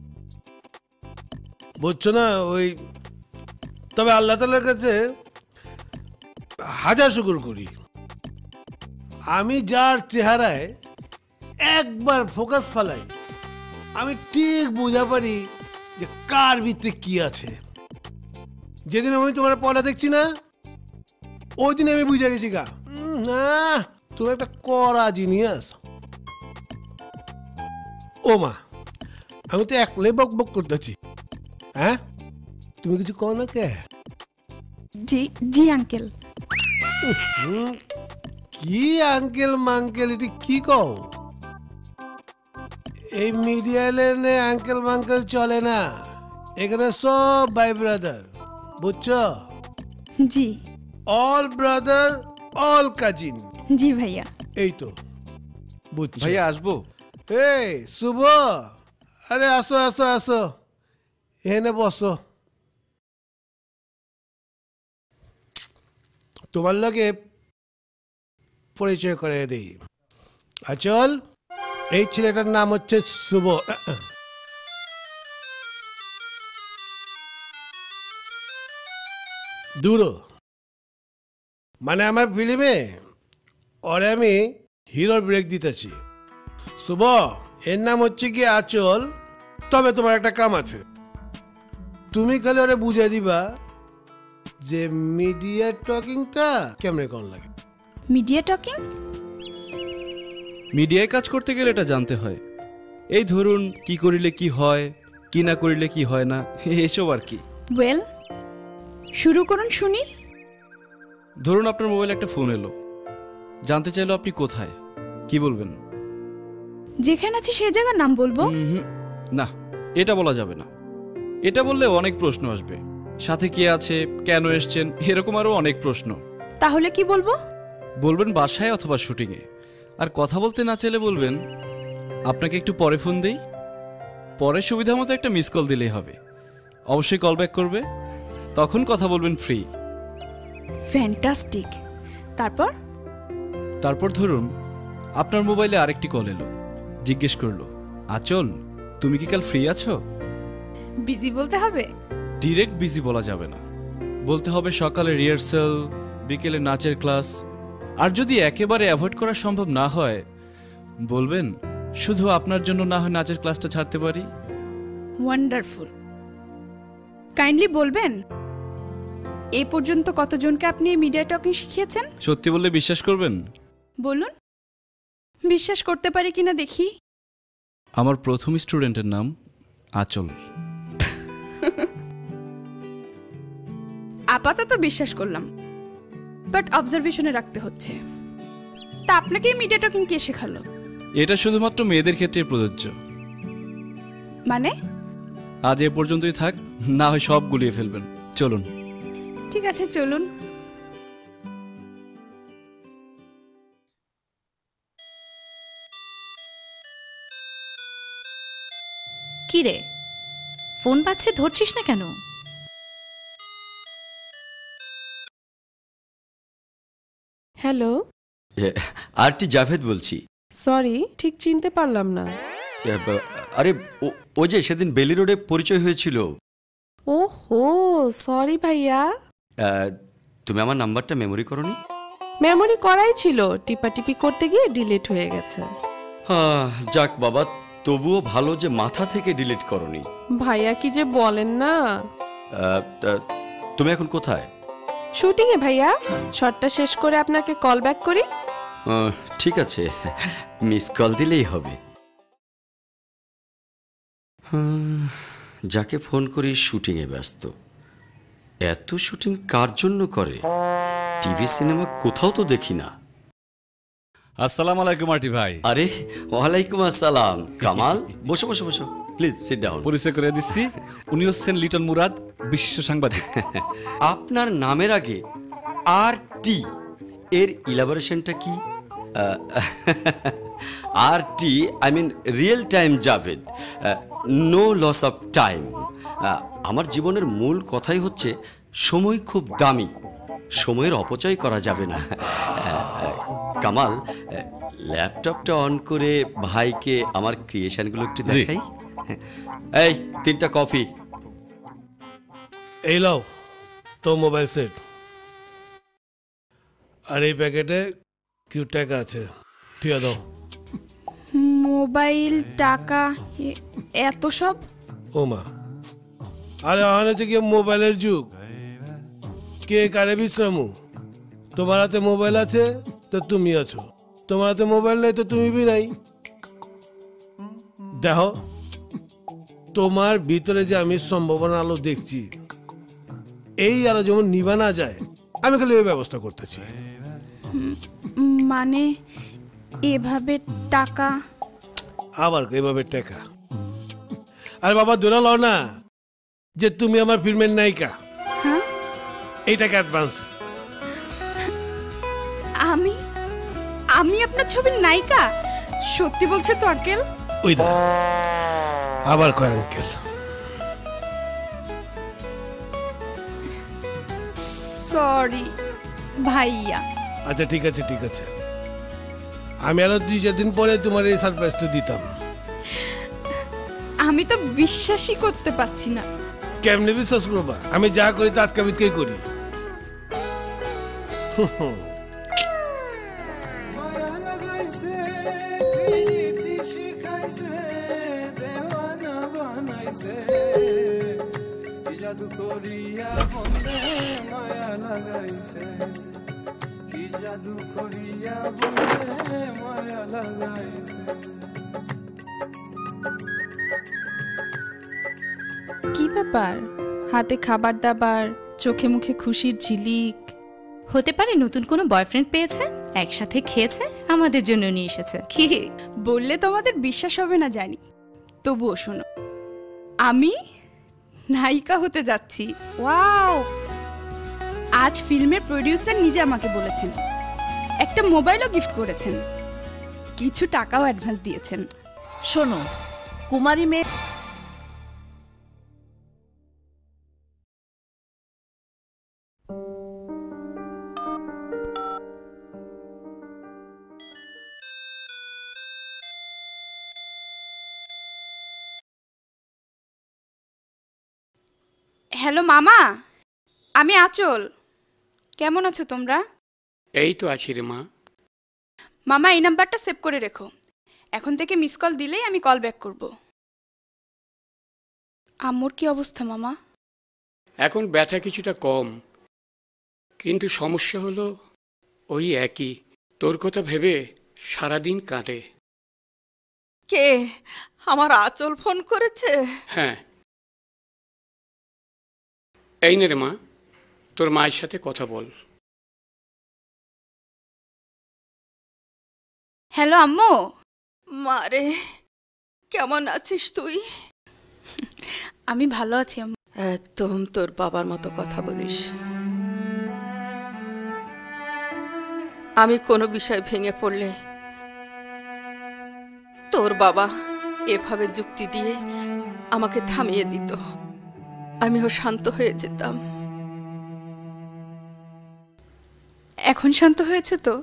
বুঝছ না? ওই, তবে আল্লাহ তালার কাছে হাজার শুকুর করি। আমি যার চেহারায় একবার ফোকাস ফালাই আমি ঠিক বুঝা পারি যে কার ভিতরে কি আছে। যেদিন আমি তোমার পড়া দেখছি না ওই দিন আমি বুঝে গেছি গা। না তুমি একটা করা জিনিয়াস। ও মা আমি তো একলাই বক বক করতেছি হ্যাঁ? তুমি কিছু কও না কে? জি জি আঙ্কেল। কি আঙ্কেল মাঙ্কেল এটি কি কও? এই মিডিয়া লেনে আঙ্কেল মাঙ্কেল চলে না। এখানে সব ভাই ব্রাদার বুঝছ? জি। All brother all cousin. জি ভাইয়া। এই তো বুঝছ? ভাইয়া আসব? এই শুভ? আরে আসো আসো আসো। এনে বসো। তোমার লগে পরিচয় করে দিই। আচল, এই ছেলেটার নাম হচ্ছে শুভ। দূর। মানে আমার ফিল্মে ওরে আমি হিরোর ব্রেক দিতেছি। শুভ, এর নাম হচ্ছে কি আচল? তবে তোমার একটা কাম আছে। তুমি খালি ওরে বুঝে দিবা যে মিডিয়া টকিংটা কেমনে কোন লাগে? Media talking? মিডিয়ায় কাজ করতে গেলে এটা জানতে হয়। এই ধরুন কি করিলে কি হয় কি না করিলে কি হয় না এসব আর কি। ওয়েল শুরু করুন শুনি। ধরুন আপনার মোবাইলে একটা ফোন এলো। জানতে চাইলো আপনি কোথায় কি বলবেন? যেখানে আছি সেই জায়গার নাম বলব? না এটা বলা যাবে না। এটা বললে অনেক প্রশ্ন আসবে। সাথে কে আছে কেন এসছেন এরকম আরও অনেক প্রশ্ন। তাহলে কি বলব? বলবেন বাসায় অথবা শুটিংয়ে। আর কথা বলতে না চাইলে বলবেন আপনাকে একটু পরে ফোন দেই। পরে সুবিধা মতো একটা মিস কল দিলেই হবে। অবশ্যই কল ব্যাক করবে। তখন কথা বলবেন ফ্রি। ফ্যান্টাস্টিক। তারপর? তারপর ধরুন আপনার মোবাইলে আরেকটি কল এলো। জিজ্ঞেস করল আচল তুমি কি কাল ফ্রি আছো? বিজি বলতে হবে? ডিরেক্ট বিজি বলা যাবে না। বলতে হবে সকালে রিহার্সাল বিকেলে নাচের ক্লাস আর যদি একেবারে অ্যাভয়েড করা সম্ভব না হয় বলবেন শুধু আপনার জন্য না হয় নাচের ক্লাসটা ছাড়তে পারি? ওয়ান্ডারফুল কাইন্ডলি বলবেন এ পর্যন্ত কতজনকে আপনি মিডিয়া টকিং শিখিয়েছেন? সত্যি বললে বিশ্বাস করবেন? বলুন বিশ্বাস করতে পারি কিনা দেখি। আমার প্রথম স্টুডেন্টের নাম আচল। (laughs) আপাতত বিশ্বাস করলাম। বাট অবজারভেশনে রাখতে হচ্ছে। তা আপনাকে মিডিয়া টকিং কে শেখালো? এটা শুধুমাত্র মেয়েদের ক্ষেত্রে প্রযোজ্য। মানে? আজ এ পর্যন্তই থাক না হয় সব গুলিয়ে ফেলবেন। চলুন। ঠিক আছে চলুন। কিরে? ফোন পাচ্ছে ধরছিস না কেন? হ্যালো। আরটি জাভেদ বলছি। সরি ঠিক চিনতে পারলাম না। আরে ও- যে সেদিন বেলি রোডে পরিচয় হয়েছিল। ও হো সরি ভাইয়া। তুমি আমার নাম্বারটা মেমোরি করনি? মেমোরি করাই ছিল টিপাটিপি করতে গিয়ে ডিলিট হয়ে গেছে। হ্যাঁ যাক বাবা তবুও ভালো যে মাথা থেকে ডিলিট করনি। ভাইয়া কি যে বলেন না। তুমি এখন কোথায়? শুটিং এ ভাইয়া? শটটা শেষ করে আপনাকে কল ব্যাক করি? ঠিক আছে। মিস কল দিলেই হবে। হুম, যাকে ফোন করি শুটিংয়ে ব্যস্ত। এত শুটিং কার জন্য করে? টিভি সিনেমা কোথাও তো দেখি না। আসসালাম আলাইকুম আরটি ভাই। আরে ওয়ালাইকুম আসসালাম। কামাল বসো বসো বসো। প্লিজ সিট ডাউন পরিচয় করে দিচ্ছি। উনি হচ্ছেন লিটন মুরাদ বিশিষ্ট সাংবাদিক। (laughs) আপনার নামের আগে আর টি এর ইলাবোরেশনটা কি? (laughs) R T I mean real time Javed no loss of time আমার জীবনের মূল কথাই হচ্ছে সময় খুব দামি। সময়ের অপচয় করা যাবে না। কামাল ল্যাপটপটা অন করে ভাইকে আমার ক্রিয়েশনগুলো একটু। দেখাই। এই তিনটা কফি। এই লাও তো মোবাইল সেট। আর এই প্যাকেটে কিউ টাকা আছে থুয়া দাও। মোবাইল টাকা এত সব? ও মা। আরে এখন হচ্ছে কি মোবাইলের যুগ। কে কারে বিশ্রামু? তোমার হাতে মোবাইল আছে তো তুমি আছো। তোমার হাতে মোবাইল নেই তো তুমি বি নাই। দেখো। তোমার ভিতরে যে আমি সম্ভাবনা আলো দেখছি এই আলো যেমন নিবা না যায় আমি খালি ওই ব্যবস্থা করতেছি। মানে এভাবে টাকা? আবার এভাবে টাকা। আর বাবা দোলা লও না যে তুমি আমার ফিল্মের নায়িকা। হ্যাঁ? এইটাকে অ্যাডভান্স আমি? আমি আপনার ছবির নায়িকা? সত্যি বলছে তো আকেল ওই দা আবার কয় আঙ্কেল? সরি ভাইয়া। আচ্ছা ঠিক আছে ঠিক আছে। আমি আরও দুই চার দিন পরে তোমার এই সারপ্রাইজটা দিতাম। আমি তো বিশ্বাসই করতে পারছি না। কেমনে বিশ্বাস করবা? আমি যা করি তা আজকাবিদকেই করি। জাদু করিয়া বন্দে মায়া লাগাইছে। কি জাদু করিয়া বন্দে মায়া লাগাইছে। কি ব্যাপার? হাতে খাবার দাবার, চোখে মুখে খুশির ঝিলিক। হতে পারে নতুন কোনো বয়ফ্রেন্ড পেয়েছে? একসাথে খেয়েছে? আমাদের জন্য নিয়ে এসেছে। কি? বললে তোমাদের বিশ্বাস হবে না, জানি। তবুও শোনো। আমি নায়িকা হতে যাচ্ছি। ওয়াও! আজ ফিল্মের প্রডিউসার নিজে আমাকে বলেছেন। একটা মোবাইলও গিফট করেছেন। কিছু টাকাও অ্যাডভান্স দিয়েছেন। শোনো, কুমারী মেয়ে মামা আমি আচল। কেমন আছো তোমরা? এই তো আছি রে মা। মামা এই নাম্বারটা সেভ করে রেখো। এখন থেকে মিস কল দিলেই আমি কল ব্যাক করব। আম্মুর কি অবস্থা মামা? এখন ব্যথা কিছুটা কম। কিন্তু সমস্যা হলো ওই একই। তোর কথা ভেবে সারাদিন কাঁদে। কে? আমার আঁচল ফোন করেছে? হ্যাঁ। এই নে রে মা তোর মায়ের সাথে কথা বল। হ্যালো আম্মু। মারে কেমন আছিস তুই? আমি ভালো আছি আম্মু। একদম তোর বাবার মতো কথা বলিস। আমি কোনো বিষয় ভেঙে পড়লে তোর বাবা এভাবে যুক্তি দিয়ে আমাকে থামিয়ে দিত। আমিও শান্ত হয়ে যেতাম। এখন শান্ত হয়েছে তো?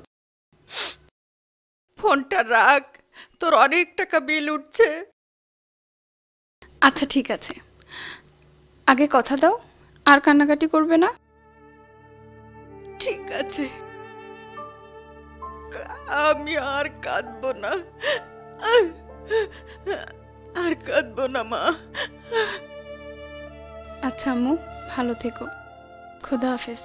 ফোনটা রাখ তোর অনেক টাকা বিল উঠছে। আচ্ছা ঠিক আছে। আগে কথা দাও আর কান্নাকাটি করবে না? ঠিক আছে। আমি আর কাঁদবো না। আর কাঁদবো না মা। আচ্ছা আম্মু ভালো থেকো। খোদা হাফেজ।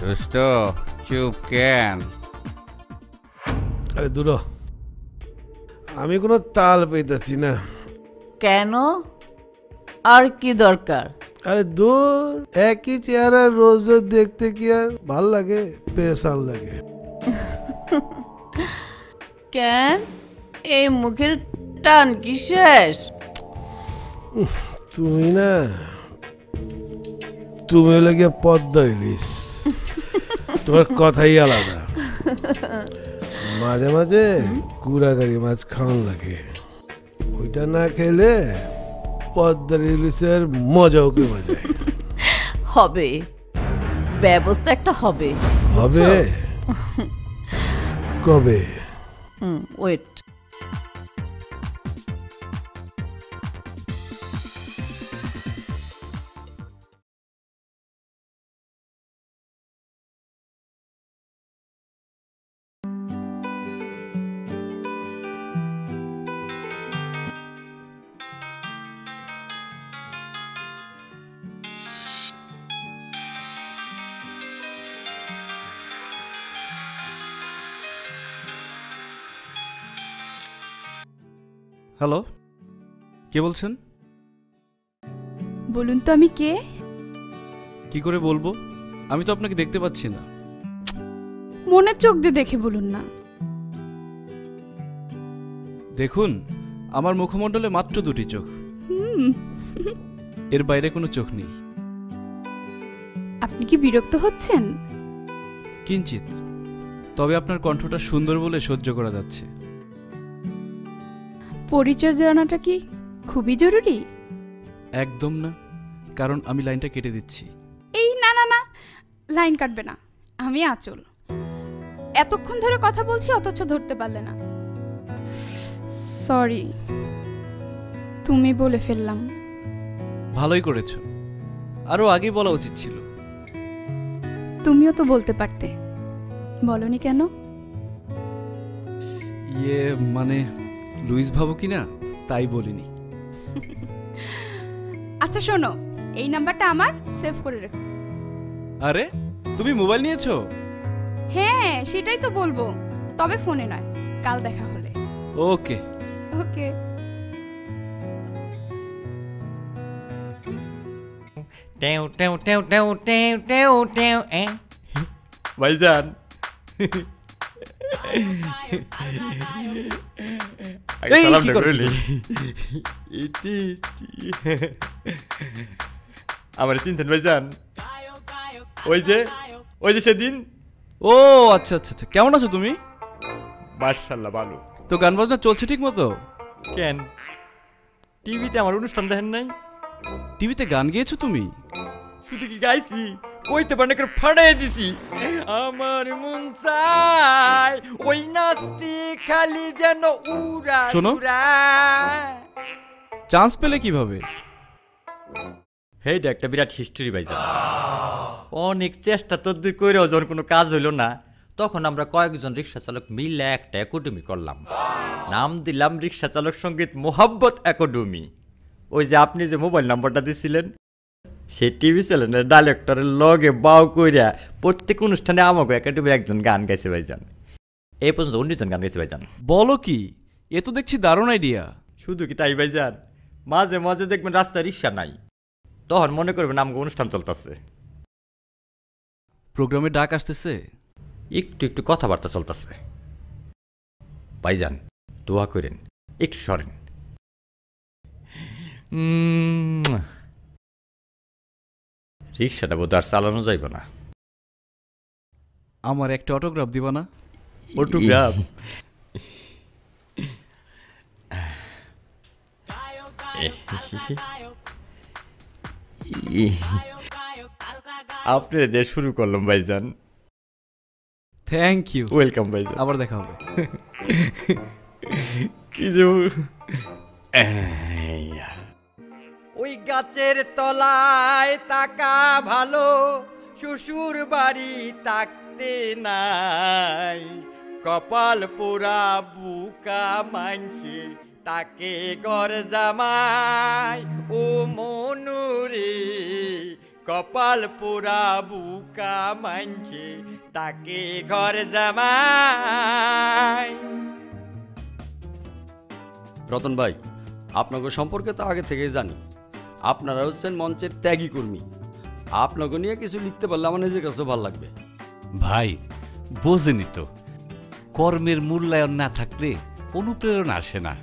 দোস্ত চুপ কেন? আরে দূর। আমি কোনো তাল পেতেছি না। কেন? আর কি দরকার? আরে দূর একই চেহারা রোজ রোজ দেখতে কি আর ভালো লাগে পেরেশান লাগে। কেন? এই মুখের টান কি শেষ? তুমি না তুমি হলে গিয়ে পদ্মা ইলিশ। তোমার কথাই আলাদা। মাঝে মাঝে কুড়াকারি মাছ খাওয়ান লাগে। ওইটা না খেলে পদ্মার ইলিশের মজাও কে মজা? হবে। ব্যবস্থা একটা হবে। হবে? কবে? ওয়েট হ্যালো কে বলছেন? বলুন তো আমি কে? কি করে বলব? আমি তো আপনাকে দেখতে পাচ্ছি না। মনের চোখ দিয়ে দেখে বলুন না। দেখুন আমার মুখমণ্ডলে মাত্র দুটি চোখ। এর বাইরে কোনো চোখ নেই। আপনি কি বিরক্ত হচ্ছেন? কিঞ্চিত। তবে আপনার কণ্ঠটা সুন্দর বলে সহ্য করা যাচ্ছে। পরিচয় জানাটা কি খুবই জরুরি? একদম না কারণ আমি লাইনটা কেটে দিচ্ছি। এই না না না লাইন কাটবে না আমি আচল। এতক্ষণ ধরে কথা বলছি অথচ ধরতে পারলে না। সরি তুমি বলে ফেললাম। ভালোই করেছ আরও আগে বলা উচিত ছিল। তুমিও তো বলতে পারতে। বলনি কেন? ইয়ে মানে লুইস ভাবো কি না তাই বলিনি। (laughs) আচ্ছা শোনো এই নাম্বারটা আমার সেভ করে রেখো। আরে তুমি মোবাইল নিয়েছো? হ্যাঁ সেটাই তো বলব। তবে ফোনে নয় কাল দেখা হলে। ওকে। ওকে। টেউ টেউ টেউ টেউ টেউ টেউ টেউ এ। ভাইজান। সালাম। আমার চিনছেন ভাইজান ওই যে ওই যে সেদিন ও আচ্ছা আচ্ছা আচ্ছা কেমন আছো তুমি মার্শাল্লাহ ভালো তো গান বাজনা চলছে ঠিক মতো কেন টিভিতে আমার অনুষ্ঠান দেখেন নাই টিভিতে গান গেয়েছো তুমি শুধু কি গাইছি? কইতে পারে করে ফাড়াই দিছি। আমার মন চায় ওই নাস্তি খালি যেন উড়া শোনো। চান্স পেলে কীভাবে? হেইটা একটা বিরাট হিস্টোরি ভাইজান। অনেক চেষ্টা তদবির করেও যখন কোনো কাজ হইল না তখন আমরা কয়েকজন রিক্সা চালক মিলে একটা একাডেমি করলাম। নাম দিলাম রিক্সা চালক সংগীত মোহাব্বত একাডেমি ওই যে আপনি যে মোবাইল নাম্বারটা দিছিলেন সেই টিভি চ্যানেলের ডাইরেক্টরের লগে বাউ কইরা প্রত্যেক অনুষ্ঠানে আমাকে একাডেমির একজন গান গাইছে ভাইজান। এই পর্যন্ত উনিশ জন গান গাইছে ভাইজান। বলো কি? এ তো দেখছি দারুণ আইডিয়া শুধু কি তাই ভাইজান? মাঝে মাঝে দেখবেন রাস্তায় রিক্সা নাই। তখন মনে করবেন আমাকে অনুষ্ঠান চলতেছে। প্রোগ্রামে ডাক আসতেছে। একটু একটু কথাবার্তা চলতেছে। ভাইজান দোয়া করেন। একটু সরেন। রিক্সাটা বোধ আর চালানো যাইব না। আমার একটা অটোগ্রাফ দিবা না? অটোগ্রাফ আপনার দিয়ে শুরু করলাম ভাইজান। থ্যাংক ইউ ওয়েলকাম ভাইজান। আবার দেখা হবে। কি যে ওই গাছের তলায় তাকা ভালো, শ্বশুর বাড়ি তাকতে নাই। কপাল পোড়া বুকা মানছে তাকে গর জামাই। ও মনুরে কপাল পোড়া বুকা মানছে তাকে ঘর জামাই। রতন ভাই আপনাকে সম্পর্কে তো আগে থেকেই জানি। আপনারা হচ্ছেন মঞ্চের ত্যাগী কর্মী। আপনাকে নিয়ে কিছু লিখতে পারলে আমার নিজের কাছেও ভালো লাগবে। ভাই বোঝেনি তো। কর্মের মূল্যায়ন না থাকলে অনুপ্রেরণা আসে না।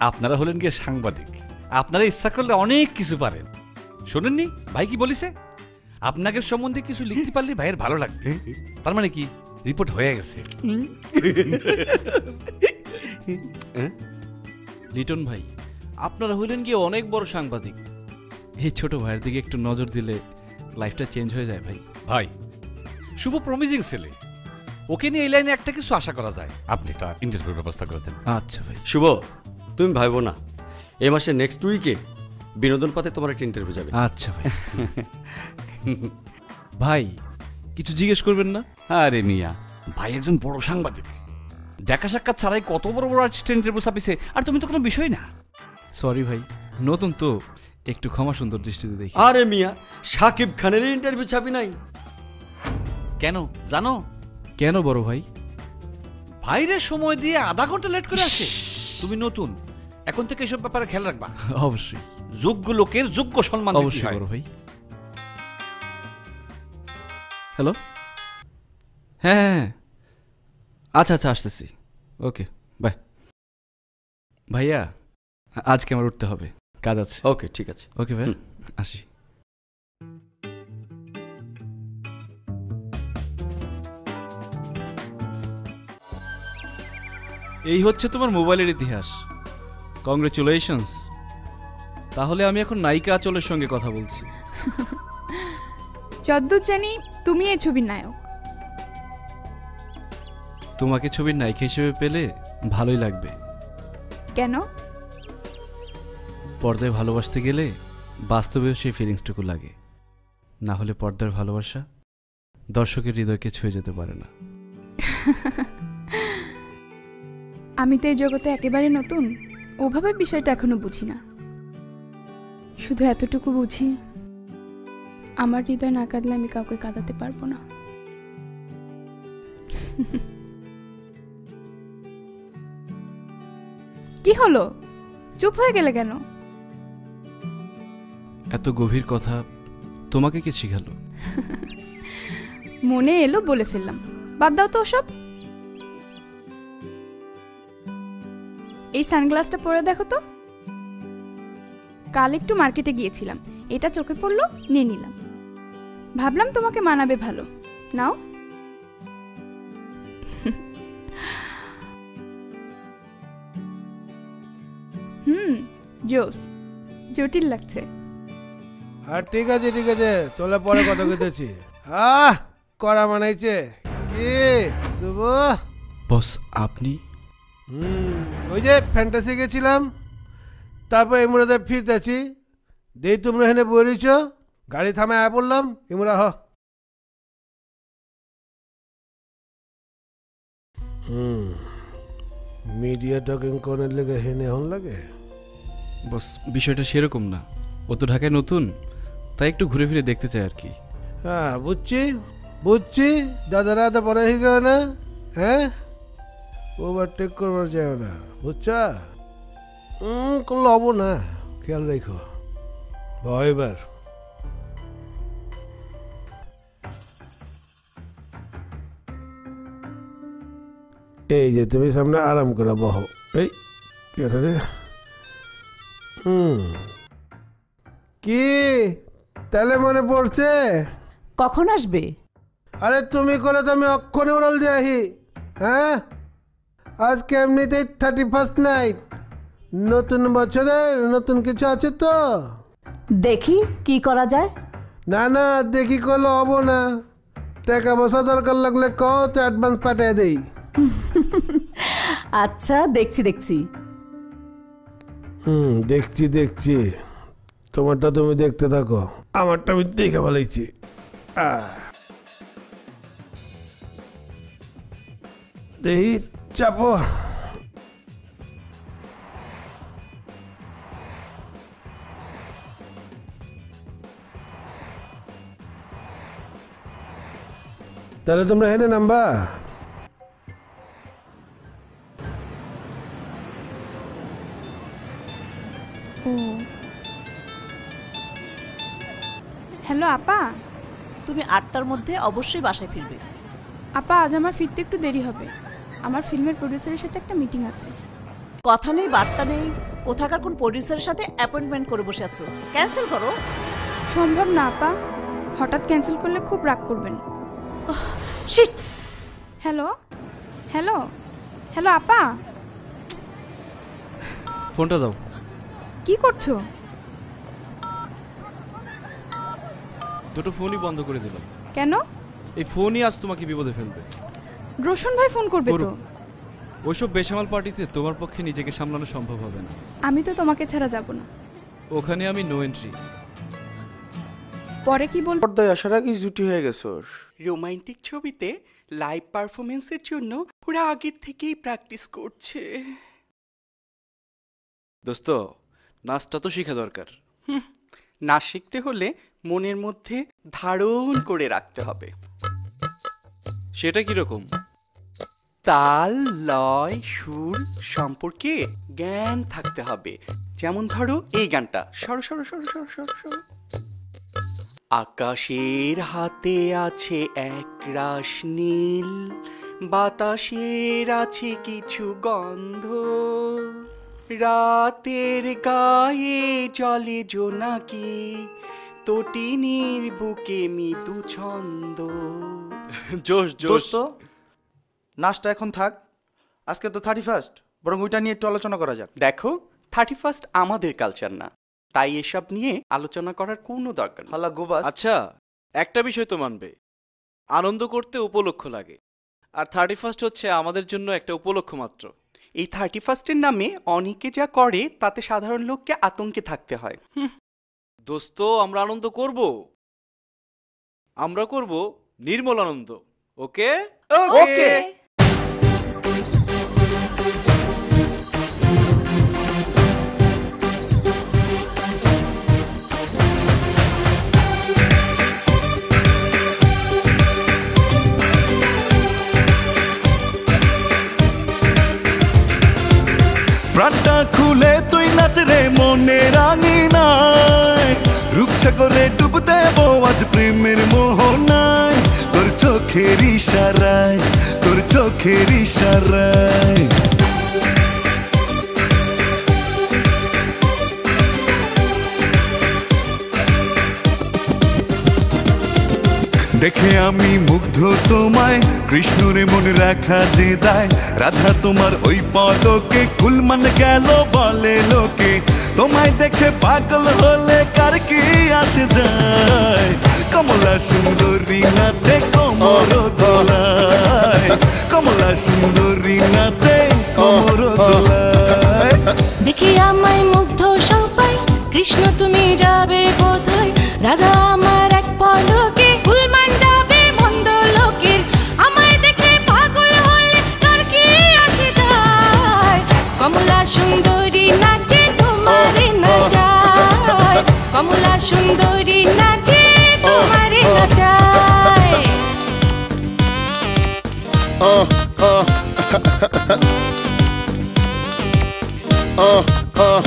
আপনারা হলেন গিয়ে সাংবাদিক। আপনারা ইচ্ছা করলে অনেক কিছু পারেন। শোনেননি? ভাই কি বলিছে? আপনাকে সম্বন্ধে কিছু লিখতে পারলে ভাইয়ের ভালো লাগবে। তার মানে কি? রিপোর্ট হয়ে গেছে। লিটন ভাই আপনারা হইলেন গিয়ে অনেক বড় সাংবাদিক। এই ছোট ভাইয়ের দিকে একটু নজর দিলে লাইফটা চেঞ্জ হয়ে যায় ভাই। ভাই শুভ প্রমিজিং ছেলে। ওকে নিয়ে এই লাইনে একটা কিছু আশা করা যায়। আপনি একটা ইন্টারভিউর ব্যবস্থা করে দেন। আচ্ছা ভাই। শুভ তুমি ভাইবো না। এই মাসে নেক্সট উইকে বিনোদন পাতে তোমার একটা ইন্টারভিউ যাবে। আচ্ছা ভাই। ভাই কিছু জিজ্ঞেস করবেন না? আরে মিয়া ভাই একজন বড় সাংবাদিক। দেখা সাক্ষাৎ ছাড়াই কত বড় বড় আর্টিস্টের ইন্টারভিউ চাপিছে আর তুমি তো কোনো বিষয় না। সরি ভাই। নতুন তো একটু ক্ষমা সুন্দর দৃষ্টিতে দেখি। আরে মিয়া সাকিব খানের ইন্টারভিউ ছাপি নাই। কেন? জানো? কেন বড় ভাই? ভাইরে সময় দিয়ে আধা ঘণ্টা লেট করে আসে। তুমি নতুন। এখন থেকে এসব ব্যাপারে খেয়াল রাখবা। অবশ্যই। যোগ্য লোকের যোগ্য সম্মান অবশ্যই। বড় ভাই। হ্যালো হ্যাঁ হ্যাঁ হ্যাঁ। আচ্ছা আচ্ছা আসতেছি। ওকে বাই ভাইয়া আজকে আমার উঠতে হবে। কাজ আছে। ওকে ঠিক আছে। ওকে ভাই। আসি। এই হচ্ছে তোমার মোবাইলের ইতিহাস। কংগ্রেচুলেশনস তাহলে আমি এখন নায়িকা আচলের সঙ্গে কথা বলছি। (laughs) যদ্দূর জানি তুমি এই ছবির নায়ক। তোমাকে ছবির নায়িকা হিসেবে পেলে ভালোই লাগবে। কেন? পর্দায় ভালোবাসতে গেলে বাস্তবেও সেই ফিলিংসটুকু লাগে। না হলে পর্দার ভালোবাসা দর্শকের হৃদয়কে ছুঁয়ে যেতে পারে না। আমি তো এই জগতে একেবারে নতুন। ওভাবে বিষয়টা এখনও বুঝি না। শুধু এতটুকু বুঝি, আমার হৃদয় না কাঁদলে আমি কাউকে কাঁদাতে পারব না। কি হলো? চুপ হয়ে গেলে কেন? এত গভীর কথা তোমাকে কে শিখালো? (laughs) মনে এলো বলে ফেললাম। বাদ দাও তো ওসব। এই সানগ্লাসটা পরে দেখো তো। কাল একটু মার্কেটে গিয়েছিলাম। এটা চোখে পড়ল, নিয়ে নিলাম। ভাবলাম তোমাকে মানাবে ভালো। নাও। (laughs) হুম জোস জটিল লাগছে। আর ঠিক আছে ঠিক আছে তোলা পরে কথা কইতেছি আহ করা মানাইছে কি শুভ? বস আপনি? হুম ওই যে ফ্যান্টাসি গেছিলাম তারপর এমরাতে ফিরতেছি। দেই তোমরা এখানে বইছ গাড়ি থামায় আয় পড়লাম ইমরা হ। হুম মিডিয়া টকিং করার লেগে হেনে হন লাগে? বস বিষয়টা সেরকম না। ও তো ঢাকায় নতুন? তাই একটু ঘুরে ফিরে দেখতে চাই আর কি। হ্যাঁ বুঝছি বুঝছি। দাদারা তো পরে হয়ে গেল না? হ্যাঁ? ওভারটেক করবার যায় না, বুঝছা? হুম করলে হব না, খেয়াল রেখো। ভয় এবার। এই যে তুমি সামনে আরাম করে বহ। এই, কি ওটা রে? হুম। কি? তাহলে মনে পড়ছে? কখন আসবে? আরে তুমি করে তো আমি অক্ষণে ওরাল যাহি হ্যাঁ? আজকে এমনিতেই থার্টি ফার্স্ট নাইট নতুন বছরে নতুন কিছু আছে তো? দেখি কি করা যায়। না না দেখি করলে হব না। টাকা পয়সা দরকার লাগলে কও তো অ্যাডভান্স পাঠিয়ে দেই। (laughs) আচ্ছা দেখছি দেখছি। হুম দেখছি দেখছি। তোমারটা তুমি দেখতে থাকো। আমারটা আমি দেখে ফেলেছি। দেহি চাপো। তাহলে তোমরা হেনে নাম্বা। ও। হ্যালো আপা। তুমি আটটার মধ্যে অবশ্যই বাসায় ফিরবে। আপা আজ আমার ফিরতে একটু দেরি হবে। আমার ফিল্মের প্রডিউসারের সাথে একটা মিটিং আছে। কথা নেই বার্তা নেই। কোথাকার কোন প্রডিউসারের সাথে অ্যাপয়েন্টমেন্ট করে বসে আছো? ক্যান্সেল করো। সম্ভব না আপা। হঠাৎ ক্যান্সেল করলে খুব রাগ করবেন। Sheet hello? হ্যালো? হ্যালো আপা। ফোনটা দাও। কি করছ? দুটো ফোনই বন্ধ করে দিলাম। কেন? এই ফোনই আজ তোমাকে বিপদে ফেলবে। রোশন ভাই ফোন করবে তো। ওইসব বেসামাল পার্টিতে তোমার পক্ষে নিজেকে সামলানো সম্ভব হবে না। আমি তো তোমাকে ছাড়া যাব না। ওখানে আমি নো এন্ট্রি পরে কি বলব পর্দায় আসার আগেই জুটি হয়ে গেছ রোমান্টিক ছবিতে লাইভ পারফরমেন্সের জন্য ওরা আগের থেকেই প্র্যাকটিস করছে। দোস্ত নাচটা তো শেখা দরকার। হুম, নাচ শিখতে হলে মনের মধ্যে ধারণ করে রাখতে হবে। সেটা কীরকম? তাল লয় সুর সম্পর্কে জ্ঞান থাকতে হবে। যেমন ধরো এই গানটা। সরো সরো সরো সরো সরো সরো। আকাশের হাতে আছে এক রাস নীল বাতাসের আছে কিছু গন্ধ। রাতের গায়ে জলে জোনাকি তটিনীর বুকে মৃদু ছন্দ। জোশ জোশ। দোস্ত, নাচটা এখন থাক। আজকে তো থার্টি ফার্স্ট বরং ওইটা নিয়ে একটু আলোচনা করা যাক। দেখো থার্টি ফার্স্ট আমাদের কালচার না। তাই এসব নিয়ে আলোচনা করার কোনো দরকার হাল্লা গোবাস। আচ্ছা একটা বিষয় তো মানবে। আনন্দ করতে উপলক্ষ লাগে। আর থার্টি ফার্স্ট হচ্ছে আমাদের জন্য একটা উপলক্ষ মাত্র। এই থার্টি ফার্স্টের নামে অনেকে যা করে তাতে সাধারণ লোককে আতঙ্কে থাকতে হয়। হুম, দোস্ত আমরা আনন্দ করব। আমরা করব নির্মল আনন্দ ওকে? ওকে। রূপসাগরে ডুব দেব আজ প্রেমের মোহনায়। তোর চোখের ইশারায়, তোর চোখের ইশারায়। দেখে আমি মুগ্ধ তোমায়, কৃষ্ণরে মনে রাখা যে দায়। রাধা তোমার ওই পদকে কুলমান গেল বলে লোকে? তোমায় দেখে পাগল হলে কার কি আসে যায়? কমলা সুন্দরী নাচে কমর দোলায়। কমলা সুন্দরী নাচে কমর দোলায়। দেখি আমায় মুগ্ধ সবাই, কৃষ্ণ তুমি যাবে কোথায়? রাধা আমার এক পলকে যাবে আমায় দেখে পাগল কমলা সুন্দরী কমলা সুন্দরী নাচে তোমারে নাচায় Uh, uh, uh, uh.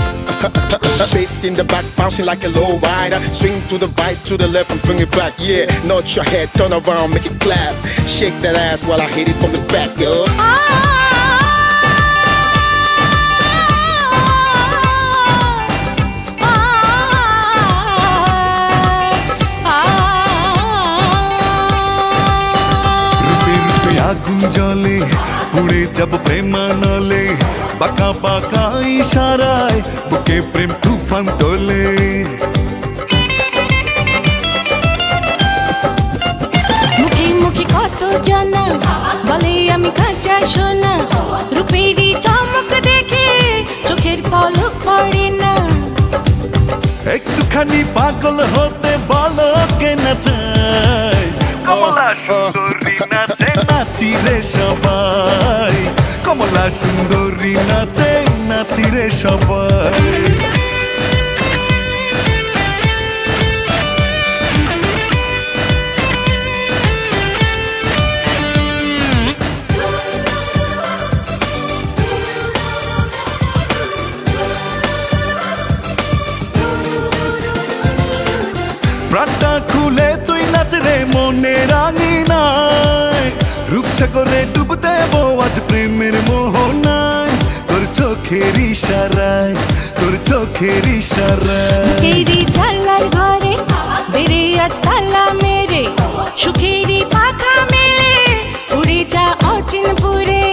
Bass in the back, bouncing like a low rider. Swing to the right, to the left, and bring it back. Yeah, nod your head, turn around, make it clap. Shake that ass while I hit it from the back, yo. Ah আগুন জলে পুড়ে যাব প্রেমানলে বাঁকা বাঁকা ইশারায় বুকে প্রেম তুফান তোলে মুখে মুখে কত জানা বলে আমি কাঁচা সোনা রূপেরই চমক দেখে চোখের পলক পড়ে না একটুখানি পাগল হতে বলো কে না চাই সুন্দরী সুন্দরী নাচে, নাচি রে সবাই। প্রাণটা খুলে তুই নাচ রে মনে রাঙি নাই রূপসাগরে ডুব দেবো আজ প্রেমের চোখের ইশারায় কেরি ঝালার ঘরে বেড়ে আজ তালা মেরে সুখেরই পাখা মেলে উড়ে যা অচিন পুরে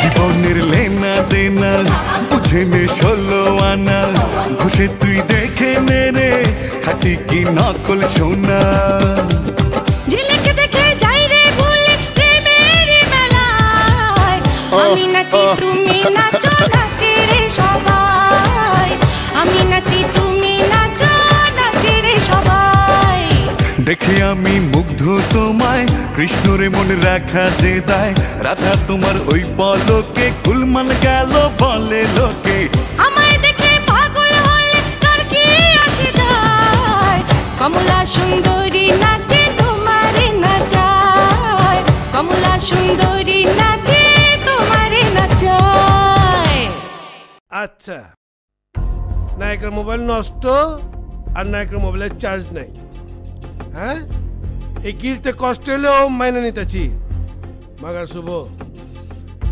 জীবনের লেনা দেনা বুঝে নে ষোলো আনা ঘুষে তুই দেখে নে রে খাটি কি নকল সোনা। তুমি নাচো নাচে রে সবাই। আমি নাচি তুমি নাচো নাচে রে সবাই। দেখে আমি মুগ্ধ তোমায় কৃষ্ণরে মনে রাখা যে দায়। রাধা তোমার ওই পলকে কুলমান গেল বলে লোকে। আমায় দেখে পাগল হলে কার কি আসে যায়? কমলা সুন্দরী নাচে তোমারে নাচায়। কমলা সুন্দরী নাচে আচ্ছা। নায়কের মোবাইল নষ্ট আর নায়কের মোবাইলের চার্জ নাই। হ্যাঁ? এই গিলতে কষ্ট হলেও মাইনে নিতেছি। মাগার শুভ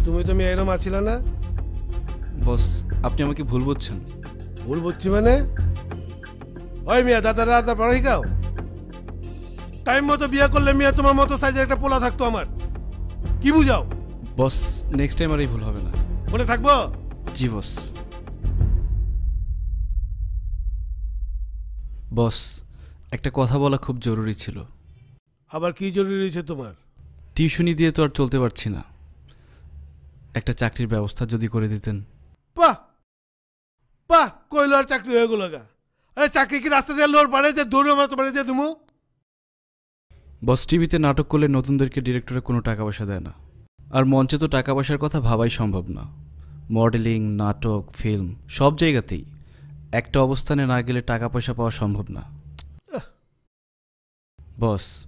তুমি তুমি এরম আছিল না। বস আপনি আমাকে ভুল বুঝছেন। ভুল বুঝছি মানে? ওই মিয়া দাদা দাদা পড়া শিখাও। টাইম মতো বিয়ে করলে মিয়া তোমার মতো সাইজের একটা পোলা থাকতো আমার। কি বুঝাও? বস নেক্সট টাইম আর এই ভুল হবে না। মনে থাকব? জি বস। বস একটা কথা বলা খুব জরুরি ছিল। আবার কি জরুরি রয়েছে তোমার? টিউশনি দিয়ে তো আর চলতে পারছি না। একটা চাকরির ব্যবস্থা যদি করে দিতেন। বাহ! বাহ! কইলো আর চাকরি হয়ে গেল গা। আরে চাকরি কি রাস্তা দিয়ে লোর পারে যে দৌড়ে আমার তোমার দিয়ে তুমি বস টিভিতে নাটক করলে নতুনদেরকে ডিরেক্টরে কোনো টাকা পয়সা দেয় না। আর মঞ্চে তো টাকা পয়সার কথা ভাবাই সম্ভব না। মডেলিং নাটক ফিল্ম সব জায়গাতেই। একটা অবস্থানে না গেলে টাকা পয়সা পাওয়া সম্ভব না। বস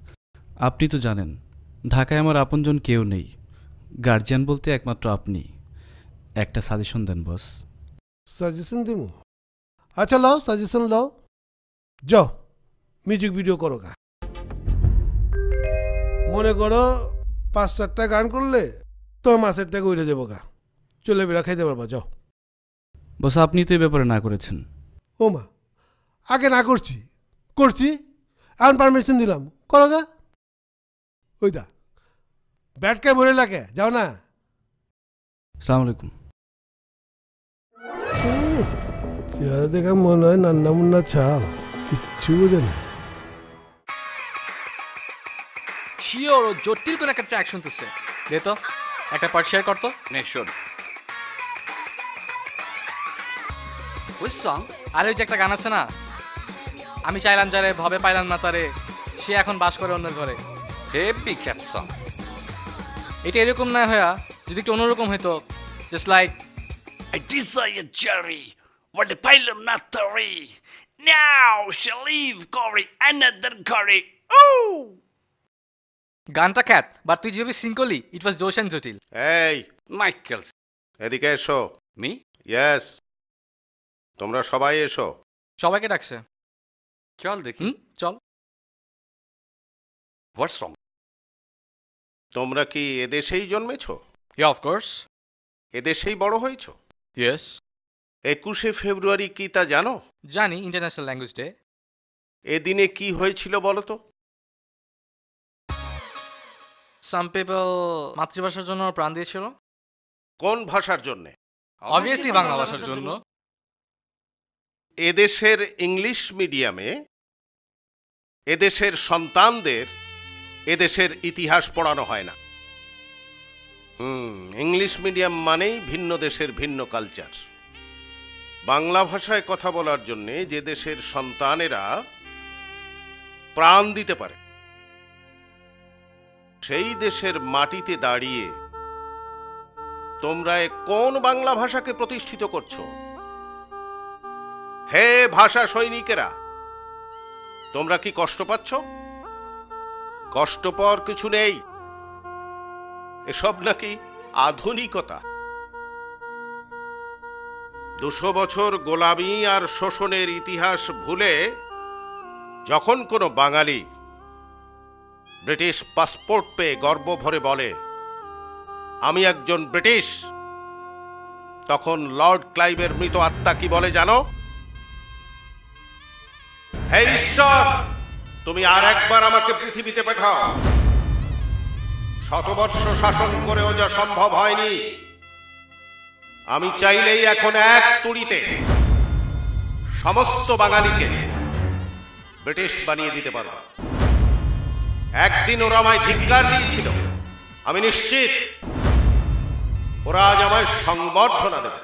আপনি তো জানেন ঢাকায় আমার আপনজন কেউ নেই। গার্জিয়ান বলতে একমাত্র আপনি। একটা সাজেশন দেন বস। সাজেশন দিব আচ্ছা লাও সাজেশন লাও। যাও মিউজিক ভিডিও করো গা। মনে করো পাঁচ চারটা গান করলে তো মাসের টাকা উড়ে দেবো গা। চলে বেড়া খাইতে পারবা যাও। বস আপনি তো এই ব্যাপারে না করেছেন। ও মা আগে না করছি করছি এখন পারমিশন দিলাম। করো গা। ওই দা ব্যাটকে ভরে লাগে যাও না। সালাম আলাইকুম। চেহারা দেখা মনে হয় নান্না মুন্না ছাও কিচ্ছু বোঝে না। শিওর ও জটিল কোন একটা ট্র্যাক শুনতেছে। দে তো একটা পার্ট শেয়ার করতো নে ওই সং আরে ওই যে একটা গান আছে না? আমি চাইলাম যারে ভবে পাইলাম না তারে সে এখন বাস করে অন্যের ঘরে। হেভি খ্যাত সং এটা এরকম না হয়া যদি একটু অন্যরকম হইতো just like I desire Jerry, what the pilot not Tory. Now shall leave Cory another Cory. Ooh! গানটা খ্যাত বাট তুই যেভাবে সিং করলি ইট ওয়াজ জোশ অ্যান্ড জটিল এই মাইকেলস এদিকে এসো। মি ইয়েস তোমরা সবাই এসো। সবাইকে ডাকছে। চল দেখি। চল। হোয়াটস রং তোমরা কি এদেশেই জন্মেছো? ইয়া অফ কোর্স এদেশেই বড় হয়েছো? ইয়েস একুশে ফেব্রুয়ারি কি তা জানো? জানি ইন্টারন্যাশনাল ল্যাঙ্গুয়েজ ডে এদিনে কি হয়েছিল বলো তো? সাম পিপল মাতৃভাষার জন্য প্রাণ দিয়েছিল। কোন ভাষার জন্যে? অবভিয়াসলি বাংলা ভাষার জন্য। এদেশের ইংলিশ মিডিয়ামে এদেশের সন্তানদের এদেশের ইতিহাস পড়ানো হয় না। হুম, ইংলিশ মিডিয়াম মানেই ভিন্ন দেশের ভিন্ন কালচার। বাংলা ভাষায় কথা বলার জন্যে যে দেশের সন্তানেরা প্রাণ দিতে পারে, সেই দেশের মাটিতে দাঁড়িয়ে তোমরা কোন বাংলা ভাষাকে প্রতিষ্ঠিত করছ? হে ভাষা সৈনিকেরা, তোমরা কি কষ্ট পাচ্ছ? কষ্ট পাওয়ার কিছু নেই। এসব নাকি আধুনিকতা। দুশো বছর গোলামি আর শোষণের ইতিহাস ভুলে যখন কোনো বাঙালি ব্রিটিশ পাসপোর্ট পেয়ে গর্ব ভরে বলে, আমি একজন ব্রিটিশ, তখন লর্ড ক্লাইভের মৃত আত্মা কি বলে জানো? হে ঈশ্বর, তুমি আর একবার আমাকে পৃথিবীতে পাঠাও। শতবর্ষ শাসন করেও যা সম্ভব হয়নি, আমি চাইলেই এখন এক তুড়িতে সমস্ত বাঙালিকে ব্রিটিশ বানিয়ে দিতে পারব একদিন ওরা আমায় ধিক্কার দিয়েছিল, আমি নিশ্চিত ওরা আজ আমায় সংবর্ধনা দেবে।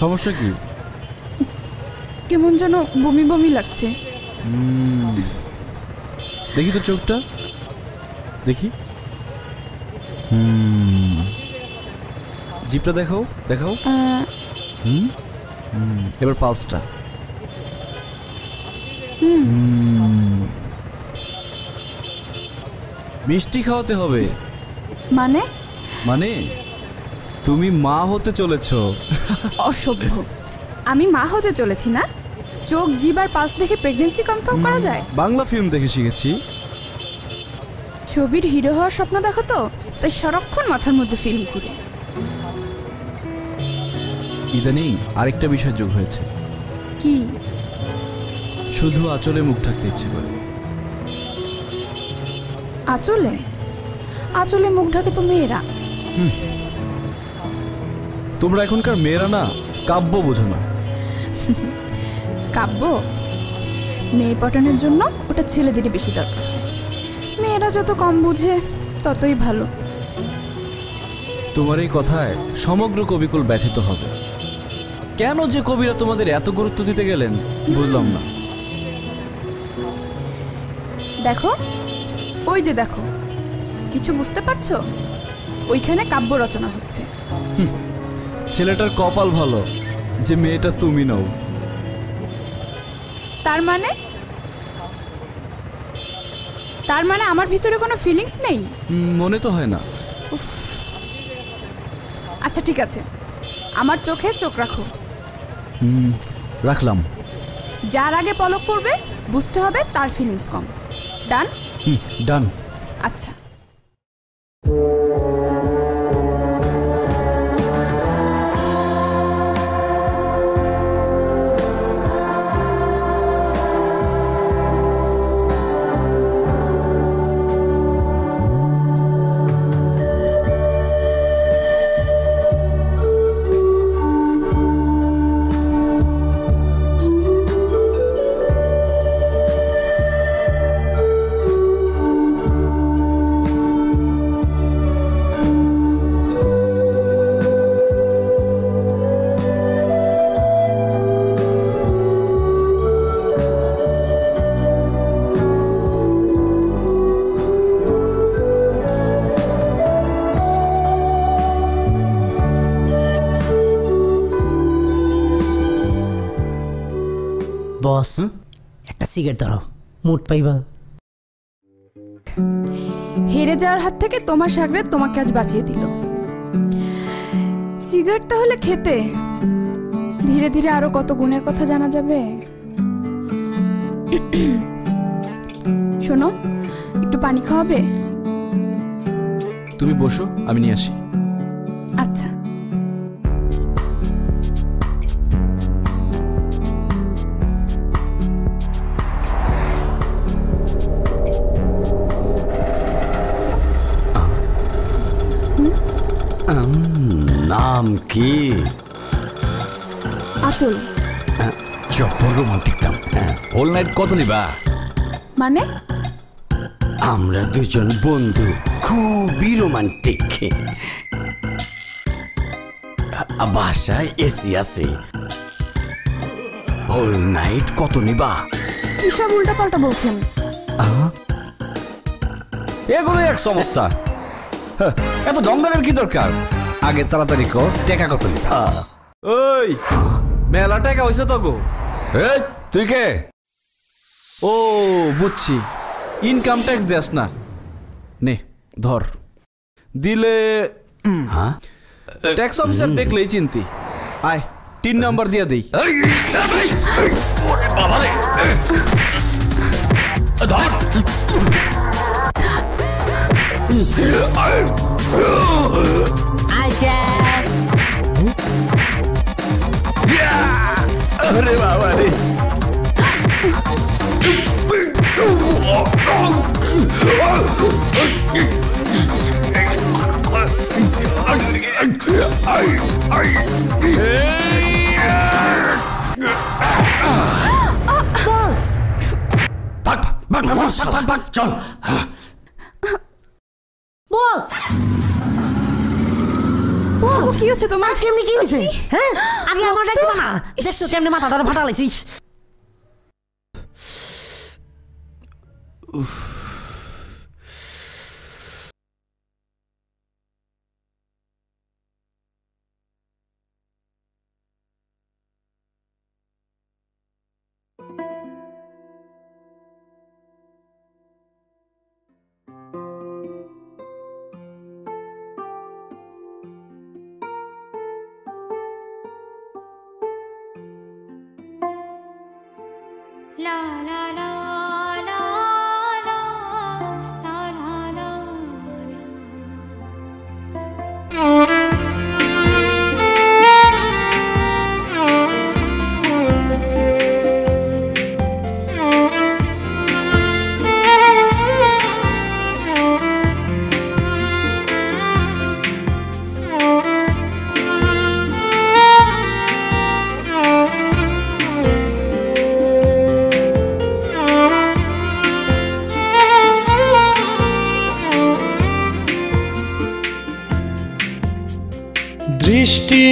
সমস্যা কি? কেমন যেন বমি বমি লাগছে। দেখি তো চোখটা। দেখি। হুম। জিপটা দেখাও দেখাও। হুম? এবার পালসটা। মিষ্টি খাওয়াতে হবে। মানে? মানে? তুমি মা হতে চলেছো। অসভ্য। আমি মা হতে চলেছি না? চোখ জিভ আর পাস দেখে প্রেগনেন্সি কনফার্ম করা যায়? বাংলা ফিল্ম দেখে শিখেছি। ছবির হিরো হওয়ার স্বপ্ন দেখো তো? তাই সারাক্ষণ মাথার মধ্যে ফিল্ম ঘুরে। ইদানিং আরেকটা বিষয় যোগ হয়েছে। কি? শুধু আঁচলে মুখ ঢাকতে ইচ্ছে করে। আঁচলে? আঁচলে মুখ ঢাকে তো মেয়েরা। হুম। তোমরা এখনকার মেয়েরা না কাব্য বোঝো না। (laughs) কাব্য? মেয়ে পটানোর জন্য ওটা ছেলেদেরই বেশি দরকার। মেয়েরা যত কম বুঝে ততই ভালো। তোমার এই কথায় সমগ্র কবিকুল ব্যথিত হবে। কেন যে কবিরা তোমাদের এত গুরুত্ব দিতে গেলেন বুঝলাম না। দেখো ওই যে দেখো কিছু বুঝতে পারছ? ওইখানে কাব্য রচনা হচ্ছে। ছেলেটার কপাল ভালো যে মেয়েটা তুমি নও। তার মানে? তার মানে আমার ভিতরে কোনো ফিলিংস নেই? মনে তো হয় না। উফ। আচ্ছা ঠিক আছে। আমার চোখে চোখ রাখো। রাখলাম। যার আগে পলক পড়বে বুঝতে হবে তার ফিলিংস কম। ডান? হুম, ডান। আচ্ছা। সিগারেট ধরো মুড পাইবা। হেরে যাওয়ার হাত থেকে তোমার সাগরে তোমাকে আজ বাঁচিয়ে দিল। সিগারেট তাহলে খেতে। ধীরে ধীরে আরও কত গুণের কথা জানা যাবে? শোনো একটু পানি খাওয়াবে? তুমি বসো আমি নিয়ে আসি। আচল জব্বর রোমান্টিক হ্যাঁ হোল নাইট কত নিবা? মানে? আমরা দুজন বন্ধু খুবই রোমান্টিক বাসায় এসি আছে। হোল নাইট কত নিবা? কিসব উল্টা পাল্টা বলছেন এগুলোই এক সমস্যা। হ্যাঁ, এত দমদামের কি দরকার? আগে তাড়াতাড়ি কো টেকা কত নিবা ওই! মেলা টাকা হয়েছে তো গো এই তুই কে ও বুঝছি ইনকাম ট্যাক্স দেস না নে ধর দিলে হ্যাঁ ট্যাক্স অফিসার দেখলেই চিন্তি আয় তিন নাম্বার দিয়ে দেই अरे बाबा रे Bak, bak, bak, bak, bak, bak, bak, bak, bak, bak, bak, bak, কি হচ্ছে তোমার? কেমনি কি হয়েছে? হ্যাঁ? আগে আমার ডাকবা না। দেখছ কেমনি মাথাটা ফাটা লাইছিস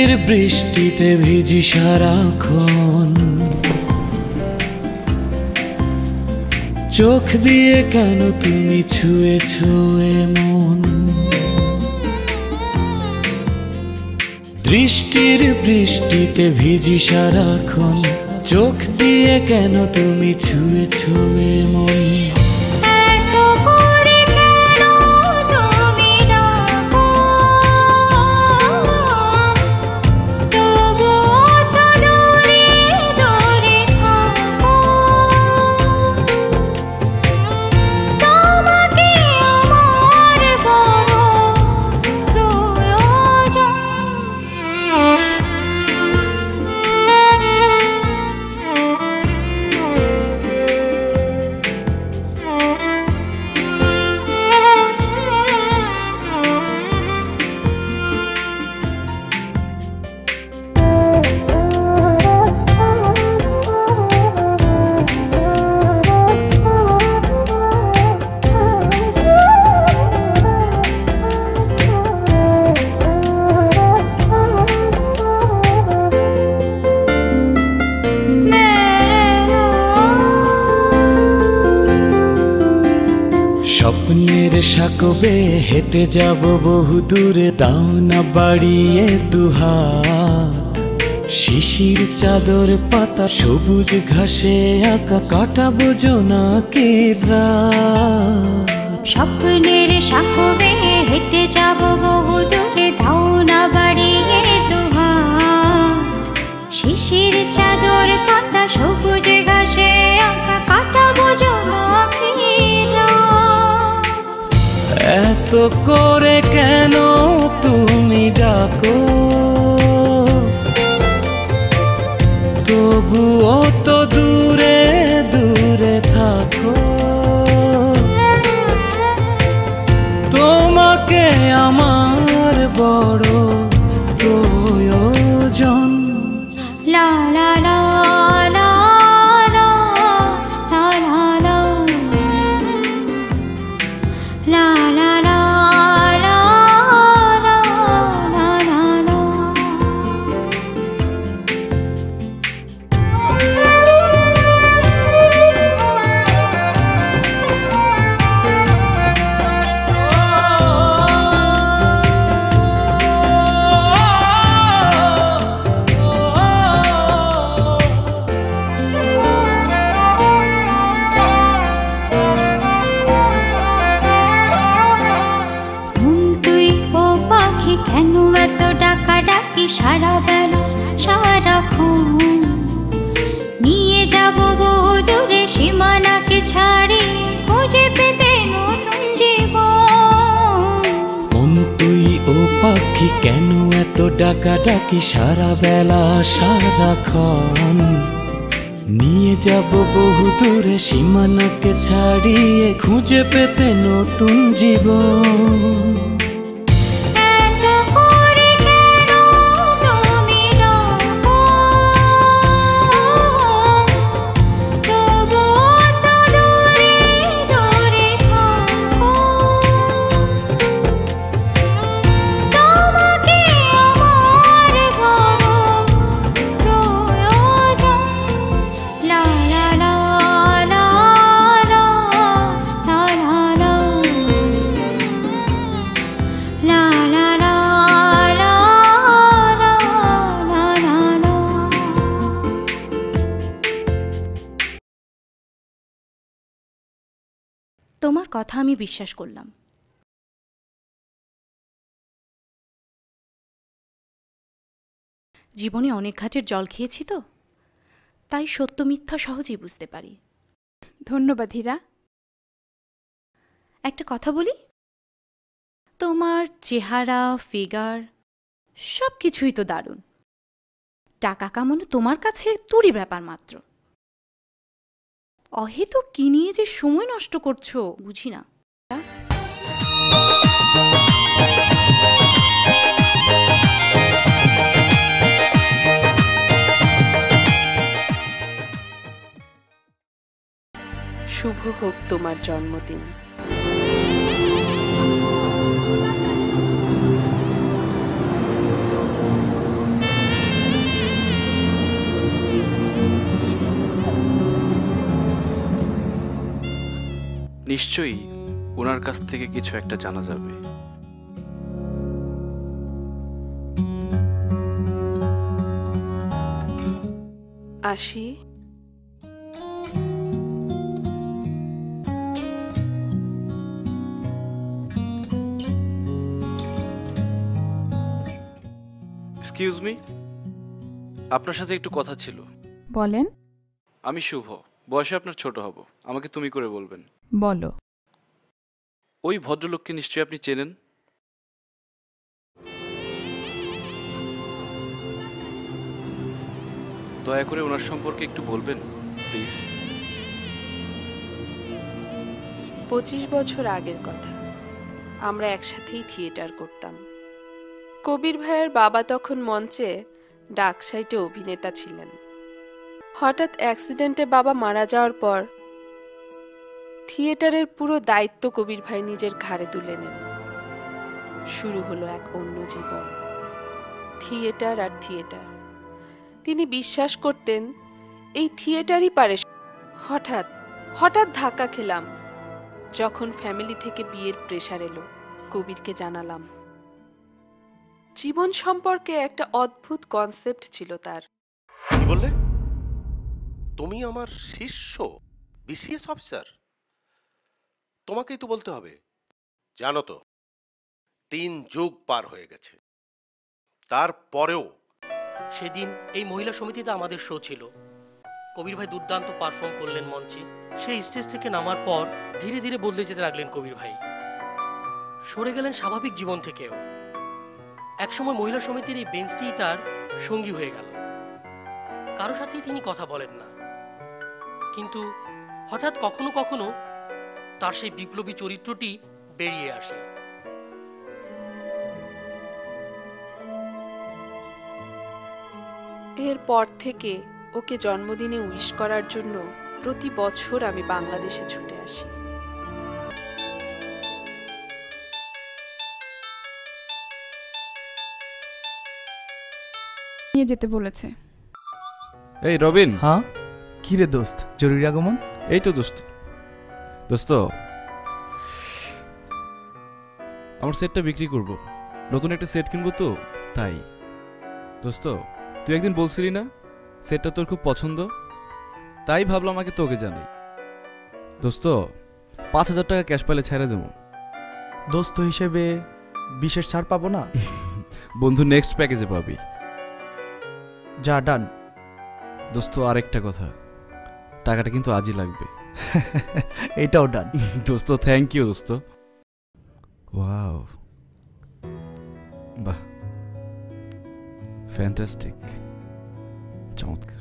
দৃষ্টির বৃষ্টিতে ভিজি সারাক্ষণ। চোখ দিয়ে কেন তুমি ছুঁয়ে ছুঁয়ে মন? দৃষ্টির বৃষ্টিতে ভিজি সারাক্ষণ। চোখ দিয়ে কেন তুমি ছুঁয়ে ছুঁয়ে মন? হেঁটে যাব বহু দূরে দাও না বাড়িয়ে দুহাত। শিশির চাদর পাতা, সবুজ ঘাসে আঁকা, কাটাবো জোনাকে রাত। স্বপ্নের সাকবে, হেঁটে যাব বহু দূরে ধাও না বাড়িয়ে দুহাত। শিশির চাদর পাতা, সবুজ ঘাসে আঁকা, কাটাবো জনকির এত করে কেন তুমি ডাকো? ডাকি সারা বেলা সারা সারাক্ষণ। নিয়ে যাব বহু দূরে, সীমানাকে ছাড়িয়ে খুঁজে পেতে নতুন জীবন। বিশ্বাস করলাম। জীবনে অনেক ঘাটের জল খেয়েছি তো, তাই সত্য মিথ্যা সহজেই বুঝতে পারি। ধন্যবাদ হীরা। একটা কথা বলি? তোমার চেহারা, ফিগার সব কিছুই তো দারুণ। টাকা কামানো তোমার কাছে তুরি ব্যাপার মাত্র। অহেতুক কি নিয়ে যে সময় নষ্ট করছ, বুঝি না। শুভ হোক তোমার জন্মদিন। নিশ্চয়ই ওনার কাছ থেকে কিছু একটা জানা যাবে। আসি এক্সকিউজ মি আপনার সাথে একটু কথা ছিল। বলেন। আমি শুভ। বয়সে আপনার ছোট হব। আমাকে তুমি করে বলবেন। বলো। ওই ভদ্রলোককে নিশ্চয়ই আপনি চেনেন? দয়া করে ওনার সম্পর্কে একটু বলবেন, প্লিজ। পঁচিশ বছর আগের কথা। আমরা একসাথেই থিয়েটার করতাম। কবির ভাইয়ের বাবা তখন মঞ্চে ডাক সাইটে অভিনেতা ছিলেন। হঠাৎ অ্যাক্সিডেন্টে বাবা মারা যাওয়ার পর থিয়েটারের পুরো দায়িত্ব কবির ভাই নিজের ঘাড়ে তুলে নেন। শুরু হলো এক অন্য জীবন। থিয়েটার আর থিয়েটার। তিনি বিশ্বাস করতেন, এই থিয়েটারই পারে হঠাৎ হঠাৎ ধাক্কা খেলাম। যখন ফ্যামিলি থেকে বিয়ের প্রেশার এলো, কবিরকে জানালাম। জীবন সম্পর্কে একটা অদ্ভুত কনসেপ্ট ছিল তার। কি বললে? তুমি আমার শিষ্য বিসিএস অফিসার তোমাকেই তো বলতে হবে। জানো তো, তিন যুগ পার হয়ে গেছে। তারপরেও সেদিন এই মহিলা সমিতিতে আমাদের শো ছিল। কবির ভাই দুর্দান্ত পারফর্ম করলেন মঞ্চে। সেই স্টেজ থেকে নামার পর ধীরে ধীরে বদলে যেতে লাগলেন কবির ভাই। সরে গেলেন স্বাভাবিক জীবন থেকেও। একসময় মহিলা সমিতির এই বেঞ্চটিই তার সঙ্গী হয়ে গেল। কারও সাথেই তিনি কথা বলেন না। কিন্তু হঠাৎ কখনো কখনো তার সেই বিপ্লবী চরিত্রটি বেরিয়ে আসে। এরপর থেকে ওকে জন্মদিনে উইশ করার জন্য প্রতি বছর আমি বাংলাদেশে ছুটে আসি। নিয়ে যেতে বলেছে। এই রবিন। হ্যাঁ? কি রে দোস্ত? জরুরি আগমন? এই তো দোস্ত। দোস্ত আমার সেটটা বিক্রি করব। নতুন একটা সেট কিনবো তো তাই। দোস্ত তুই একদিন বলছিলি না সেটটা তোর খুব পছন্দ? তাই ভাবলাম আমাকে তোকে জানি দোস্ত পাঁচ হাজার টাকা ক্যাশ পাইলে ছেড়ে দেবো। দোস্ত হিসেবে বিশেষ ছাড় পাবো না? (laughs) বন্ধু নেক্সট প্যাকেজে পাবি। যা ডান দোস্ত আরেকটা কথা। টাকাটা কিন্তু আজই লাগবে। (laughs) এটাও ডান দোস্ত থ্যাংক ইউ দোস্ত। ওয়াও বাহ। ফ্যান্টাস্টিক চমৎকার।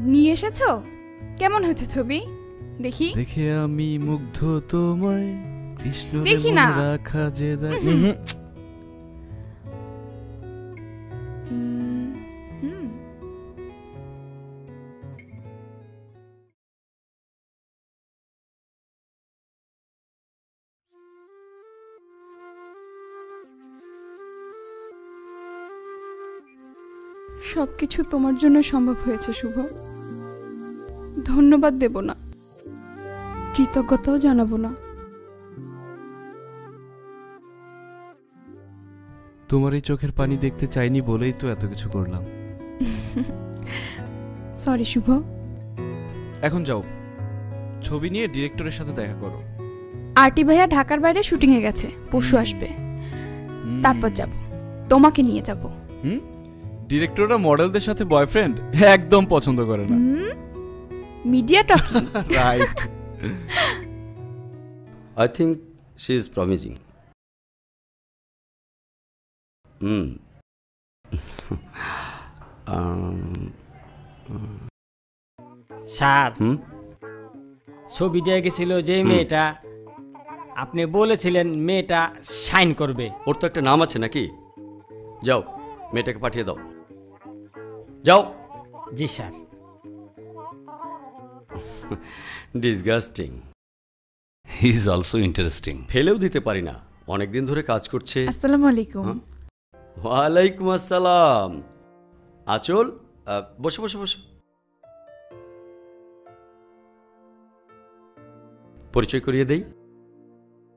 নিয়ে এসেছ? কেমন হয়েছে ছবি? দেখি। দেখে আমি মুগ্ধ তোমায় কৃষ্ণ দেখি না। রাখা যে সবকিছু তোমার জন্য সম্ভব হয়েছে শুভ। ধন্যবাদ দেব না। কৃতজ্ঞতাও জানাব না। তোমার এই চোখের পানি দেখতে চাইনি বলেই তো এত কিছু করলাম। (laughs) সরি শুভ। এখন যাও। ছবি নিয়ে ডিরেক্টরের সাথে দেখা করো। আরটি ভাইয়া ঢাকার বাইরে শুটিংয়ে গেছে। পরশু আসবে। তারপর যাব। তোমাকে নিয়ে যাব। হুম? ডিরেক্টররা মডেলদের সাথে বয়ফ্রেন্ড (laughs) একদম পছন্দ করে না। Media talking. Right I think is promising. Hmm. (laughs) um, sir. হুম ছবি দিয়ে গেছিল যে মেয়েটা। আপনি বলেছিলেন মেয়েটা সাইন করবে। ওর তো একটা নাম আছে নাকি? যাও মেয়েটাকে পাঠিয়ে দাও। যাও। জি sir. Disgusting he is also interesting ফেলেও দিতে পারি না। অনেকদিন ধরে কাজ করছে। আসসালামু আলাইকুম। হ্যাঁ? ওয়ালাইকুম আসসালাম। আচল বসো বসো বসো। পরিচয় করিয়ে দেই।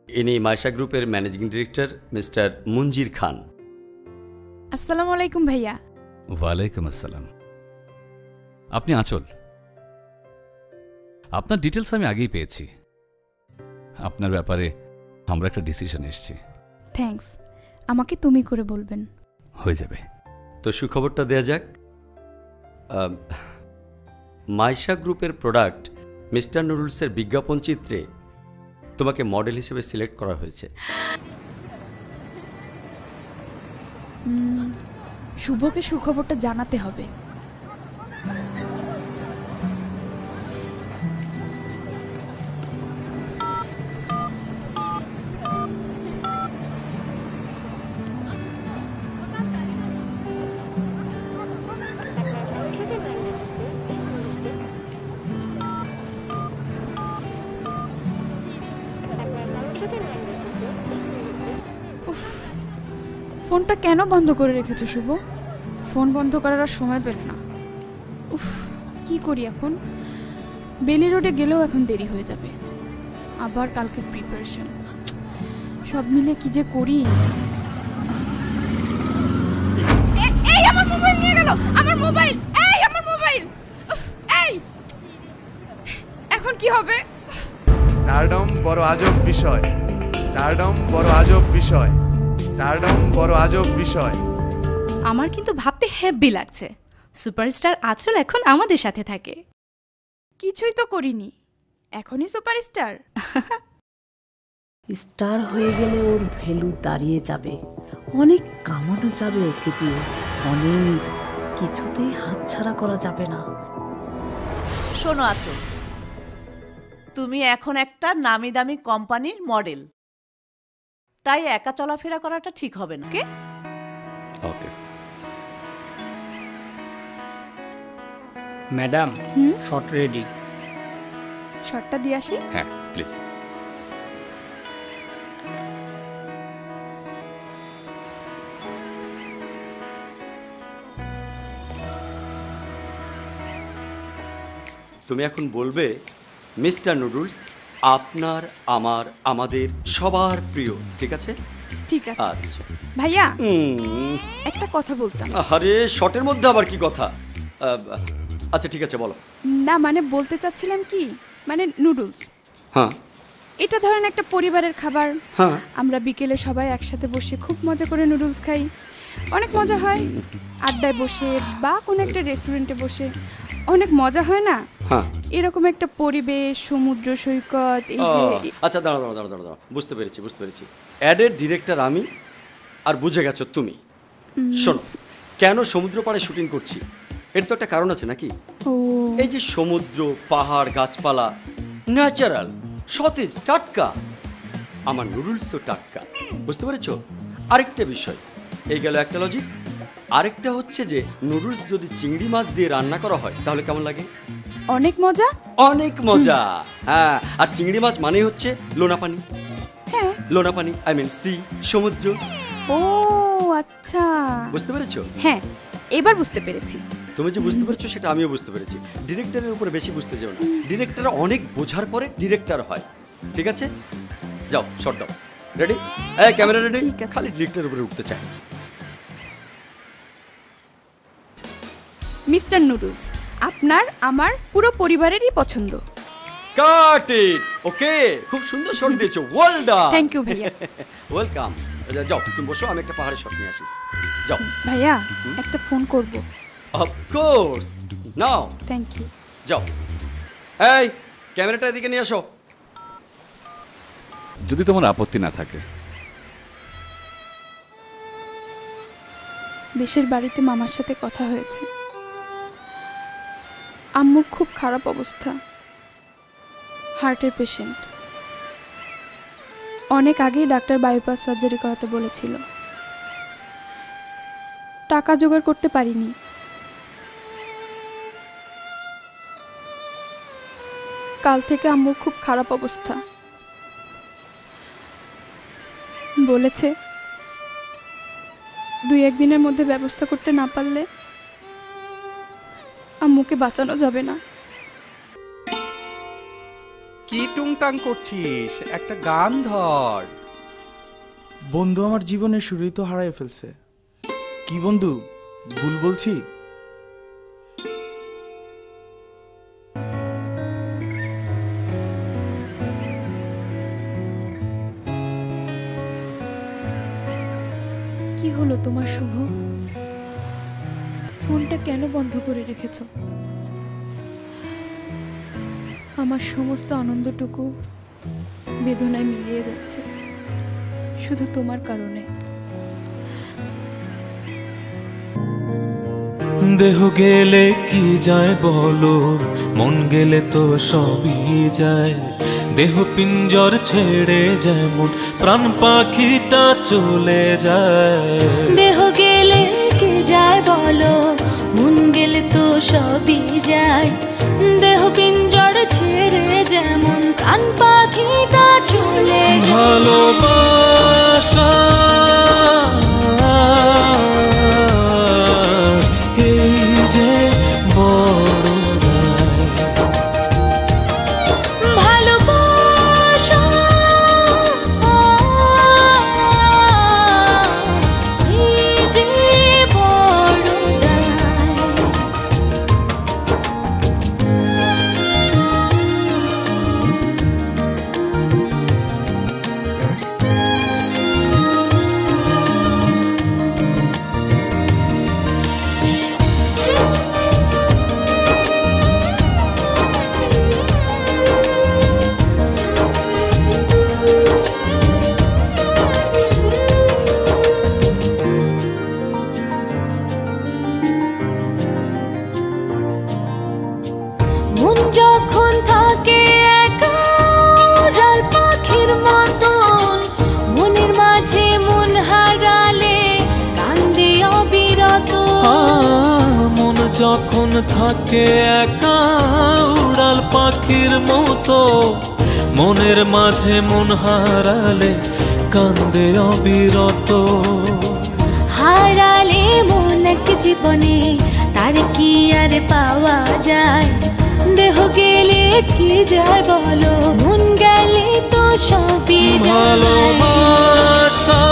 ইনি মায়শা গ্রুপের managing director mister Munjir Khan. আসসালামু আলাইকুম ভাইয়া। ওয়ালাইকুম আসসালাম। আপনি আঁচল। আপনার ডিটেলস আমি আগেই পেয়েছি। আপনার ব্যাপারে আমরা একটা ডিসিশন এসেছি। থ্যাঙ্কস আমাকে তুমি করে বলবেন। হয়ে যাবে। তো সুখবরটা দেয়া যাক। মাইশা গ্রুপের প্রোডাক্ট মিস্টার নুডলসের বিজ্ঞাপন চিত্রে তোমাকে মডেল হিসেবে সিলেক্ট করা হয়েছে। শুভকে সুখবরটা জানাতে হবে। ফোনটা কেন বন্ধ করে রেখেছো, শুভ? ফোন বন্ধ করার আর সময় পেলে না। উফ, কি করি এখন? বেলি রোডে গেলেও এখন দেরি হয়ে যাবে। আবার কালকে প্রিপারেশন সব মিলে কি যে করি? আমার মোবাইল এখন কি হবে? স্টারডম বড় আজব বিষয়। স্টারডম বড় আজব বিষয়। স্টারডম বড় আজব বিষয়। আমার কিন্তু ভাবতে হ্যাপি লাগছে। সুপারস্টার আচল এখন আমাদের সাথে থাকে। কিছুই তো করিনি। এখনই সুপারস্টার স্টার হয়ে গেলে ওর ভ্যালু দাঁড়িয়ে যাবে। অনেক কামানো যাবে ওকে দিয়ে। অনেক কিছুতেই হাতছাড়া করা যাবে না। শোনো আচল তুমি এখন একটা নামি দামি কোম্পানির মডেল তাই একা চলাফেরা করাটা ঠিক হবে না। কে ওকে। Madam shot ready. শটটা দিয়ে আসি? হ্যাঁ প্লিজ। তুমি এখন বলবে মিস্টার নুডলস আপনার আমার আমাদের সবার প্রিয় ঠিক আছে? ঠিক আছে। আচ্ছা। ভাইয়া একটা কথা বলতাম। আরে শটের মধ্যে আবার কি কথা? আহ, আচ্ছা ঠিক আছে বলো। না মানে বলতে চাচ্ছিলাম কি? মানে নুডলস। হ্যাঁ। এটা ধরেন একটা পরিবারের খাবার। হ্যাঁ। আমরা বিকেলে সবাই একসাথে বসে খুব মজা করে নুডলস খাই। অনেক মজা হয়। আড্ডায় বসে বা কোনো একটা রেস্টুরেন্টে বসে। অনেক মজা হয় না? হ্যাঁ। এরকম একটা পরিবেশ সমুদ্র সৈকত এই যে আচ্ছা দাঁড়া দাঁড়া দাঁড়া দাঁড়া দাঁড়া বুঝতে পেরেছি বুঝতে পেরেছি। অ্যাডের ডিরেক্টর আমি আর বুঝে গেছো তুমি। শোনো কেন সমুদ্র পাড়ে শুটিং করছি? এর তো একটা কারণ আছে নাকি? এই যে সমুদ্র পাহাড় গাছপালা ন্যাচারাল সতেজ টাটকা। আমার নুডলস তো টাটকা বুঝতে পেরেছ? আরেকটা বিষয় এই গেল একটা লজিক আরেকটা হচ্ছে যে নুডলস যদি চিংড়ি মাছ দিয়ে রান্না করা হয় তাহলে কেমন লাগে? অনেক মজা? অনেক মজা। হ্যাঁ আর চিংড়ি মাছ মানে হচ্ছে লোনা পানি। হ্যাঁ। লোনা পানি আই মিন সি সমুদ্র। ও আচ্ছা। বুঝতে পেরেছ? হ্যাঁ এবার বুঝতে পেরেছি। তুমি যে বুঝতে পেরেছ সেটা আমিও বুঝতে পেরেছি। ডিরেক্টরের উপরে বেশি বুঝতে যাও না। ডিরেক্টর অনেক বোঝার পরে ডিরেক্টর হয়। ঠিক আছে? যাও শর্ট দাও। রেডি এই ক্যামেরা রেডি খালি ডিরেক্টরের উপরে উঠতে চাই মিস্টার নুডলস আপনার আমার পুরো পরিবারেরই পছন্দ। কাট ইট ওকে খুব সুন্দর শট দিয়েছ। ওয়েল ডান Thank you, ভাইয়া। (laughs) ওয়েলকাম যাও তুমি বসো আমি একটা পাহাড়ের শট নিয়ে আসি। যাও। ভাইয়া একটা ফোন করব। Of course now thank you যাও। এই ক্যামেরাটা এদিকে নিয়ে আসো। যদি তোমার আপত্তি না থাকে। দেশের বাড়িতে মামার সাথে কথা হয়েছে। আম্মুর খুব খারাপ অবস্থা। হার্টের পেশেন্ট। অনেক আগেই ডাক্তার বাইপাস সার্জারি করাতে বলেছিল। টাকা জোগাড় করতে পারিনি। কাল থেকে আম্মুর খুব খারাপ অবস্থা। বলেছে দুই একদিনের মধ্যে ব্যবস্থা করতে না পারলে আম্মুকে বাঁচানো যাবে না। কি টুংটাং করছিস? একটা গান ধর। বন্ধু আমার জীবনের শুরুই তো হারাই ফেলছে। কি বন্ধু? ভুল বলছি? কি হলো তোমার শুভ? ফোনটা কেন বন্ধ করে রেখেছ? আমার সমস্ত আনন্দটুকু বেদনায় মিলিয়ে যাচ্ছে শুধু তোমার কারণে। দেহ গেলে কি যায় বলো? মন গেলে তো সবই যায়। দেহ পিঞ্জর ছেড়ে যেমন প্রাণ পাখিটা চলে যায়। দেহ বলো মন গেলে তো সবই যায়। দেহ পিঞ্জর ছেড়ে যেমন প্রাণ পাখিটা চলে ভালোবাসা। মনের মাঝে মন হারালে কান্দে অবিরত। হারালে মন এক জীবনে তার কি আর পাওয়া যায়? দেহ গেলে কি যায় বলো? মন গেলে তো সবই। ভালোবাসা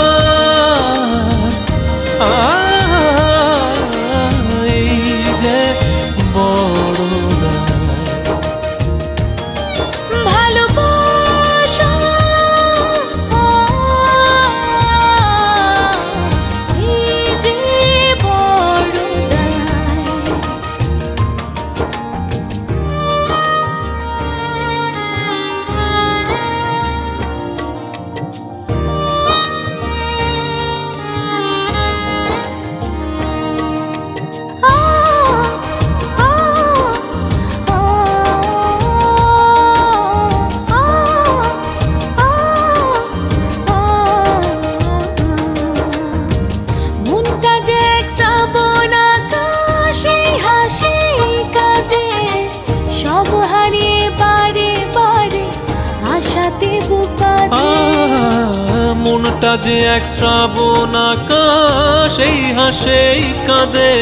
যে এক শ্রাবণ আকাশ, এই হাসেই কাঁদে।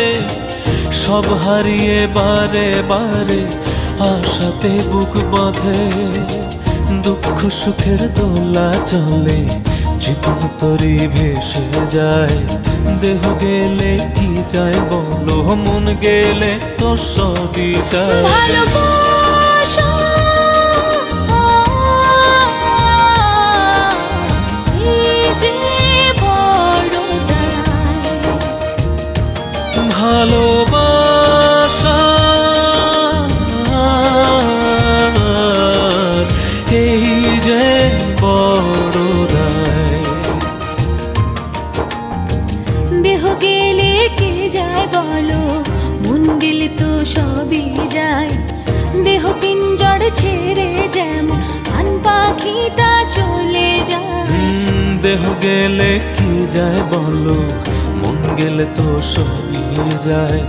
সব হারিয়ে বারে বারে আশাতে বুক বাঁধে। দুঃখ সুখের দোলা চলে, জীবন তরি ভেসে যায়। দেহ গেলে কি যায় বলো, মন গেলে তো সবই যায় গেলে কি যায় বলো? মন গেলে তো সবই যায়।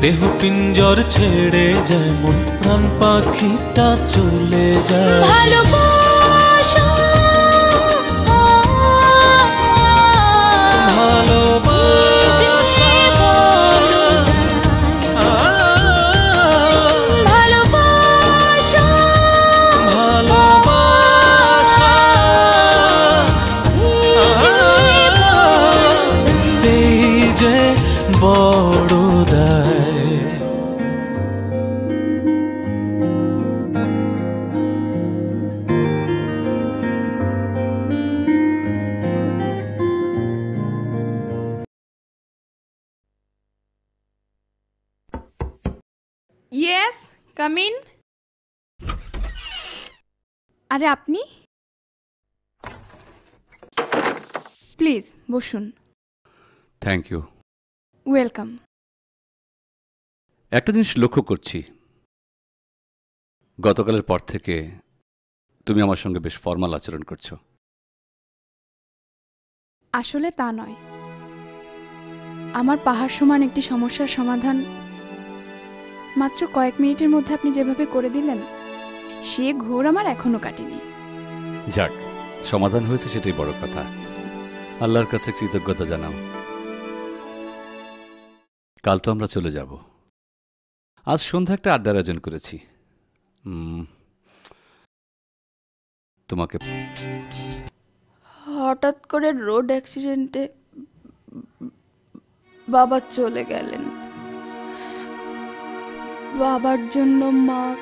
দেহ পিঞ্জর ছেড়ে যেমন প্রাণ পাখিটা চলে যায়। আরে আপনি? প্লিজ বসুন। থ্যাংক ইউ ওয়েলকাম একটা জিনিস লক্ষ্য করছি। গতকালের পর থেকে তুমি আমার সঙ্গে বেশ ফর্মাল আচরণ করছ। আসলে তা নয়। আমার পাহাড় সমান একটি সমস্যার সমাধান মাত্র কয়েক মিনিটের মধ্যে আপনি যেভাবে করে দিলেন সে ঘোর আমার এখনও কাটেনি। যাক সমাধান হয়েছে সেটাই বড় কথা। আল্লাহর কাছে কৃতজ্ঞতা জানাও। কাল তো আমরা চলে যাব। আজ সন্ধ্যা একটা আড্ডার আয়োজন করেছি। তোমাকে হঠাৎ করে রোড অ্যাক্সিডেন্টে বাবা চলে গেলেন। বাবার জন্য মা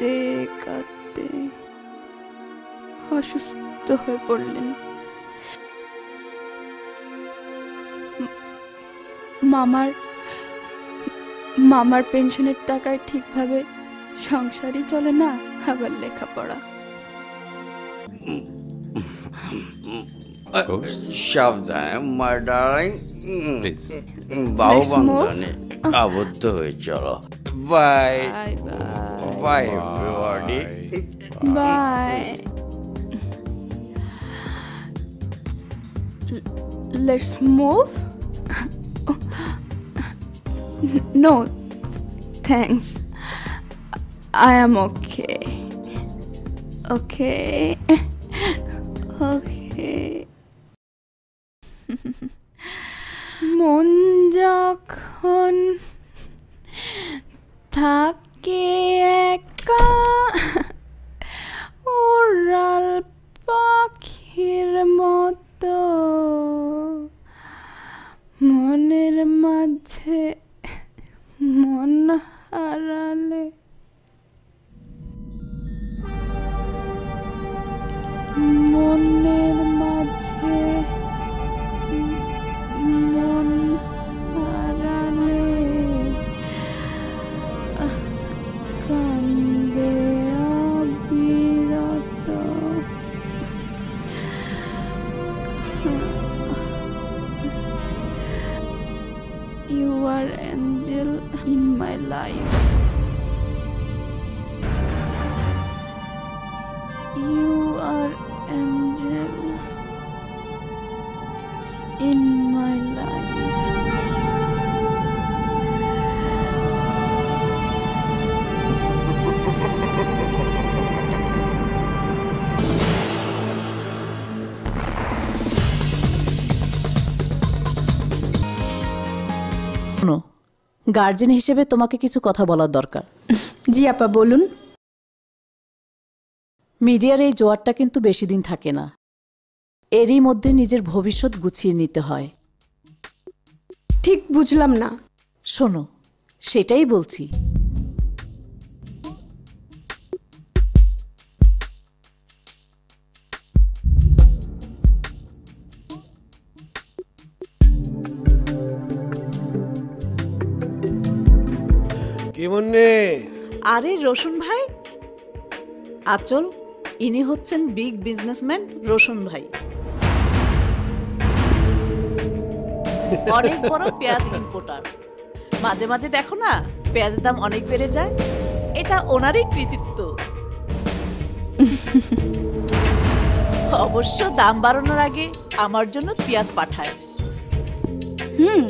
কাঁদতে কাঁদতে অসুস্থ হয়ে পড়লেন। মামার মামার পেনশনের টাকায় ঠিকভাবে সংসারই চলে না আবার লেখাপড়া? সাবধানে মাই ডার্লিং move. বাহুবন্ধনে আবদ্ধ হয়ে চলো bye bye everybody Bye. L- let's move. no, thanks. I am okay. Okay. (laughs) Okay. (laughs) মন যখন থাকে একা ওরাল পাখির মতো মনের মাঝে মন হারালে। মনের মাঝে life. গার্জেন হিসেবে তোমাকে কিছু কথা বলার দরকার। জি আপা বলুন। মিডিয়ার এই জোয়ারটা কিন্তু বেশি দিন থাকে না। এরই মধ্যে নিজের ভবিষ্যৎ গুছিয়ে নিতে হয়। ঠিক বুঝলাম না। শোনো সেটাই বলছি। কি মনে আরে রোশন ভাই। আচল ইনি হচ্ছেন বিগ বিজনেসম্যান রোশন ভাই। অনেক বড় পেঁয়াজ ইম্পোর্টার মাঝে মাঝে দেখো না পেঁয়াজের দাম অনেক বেড়ে যায়। এটা ওনারই কৃতিত্ব। অবশ্য দাম বাড়ানোর আগে আমার জন্য পেঁয়াজ পাঠায়। হুম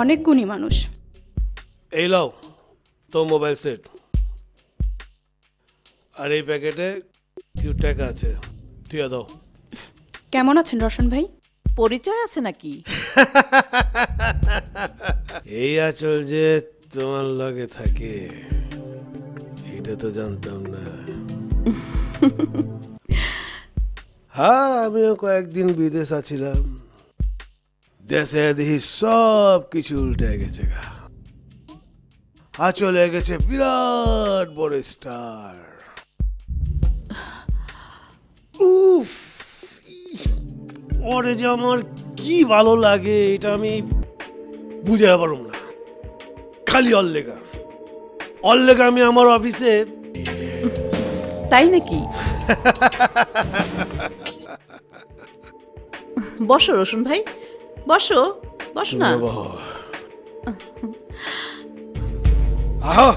অনেক গুণী মানুষ। এই লাও। তো মোবাইল সেট। আর এই প্যাকেটে কিছু টাকা আছে। দিয়ে দাও। কেমন আছেন রশন ভাই? পরিচয় আছে নাকি? এই আচল যে তোমার লগে থাকে এটা তো জানতাম না। হ্যাঁ আমিও কয়েকদিন বিদেশ আছিলাম। দেশে দেখি সব কিছু উল্টে গেছে গা। আচলে গেছে বিরাট বড় স্টার। উফ ওরে যে আমার কি ভালো লাগে এটা আমি বুঝে পারুম না। খালি অল্লেগা। অল্লেগা আমি আমার অফিসে। তাই নাকি? বসো রসুন ভাই। বসো বসো না। আহ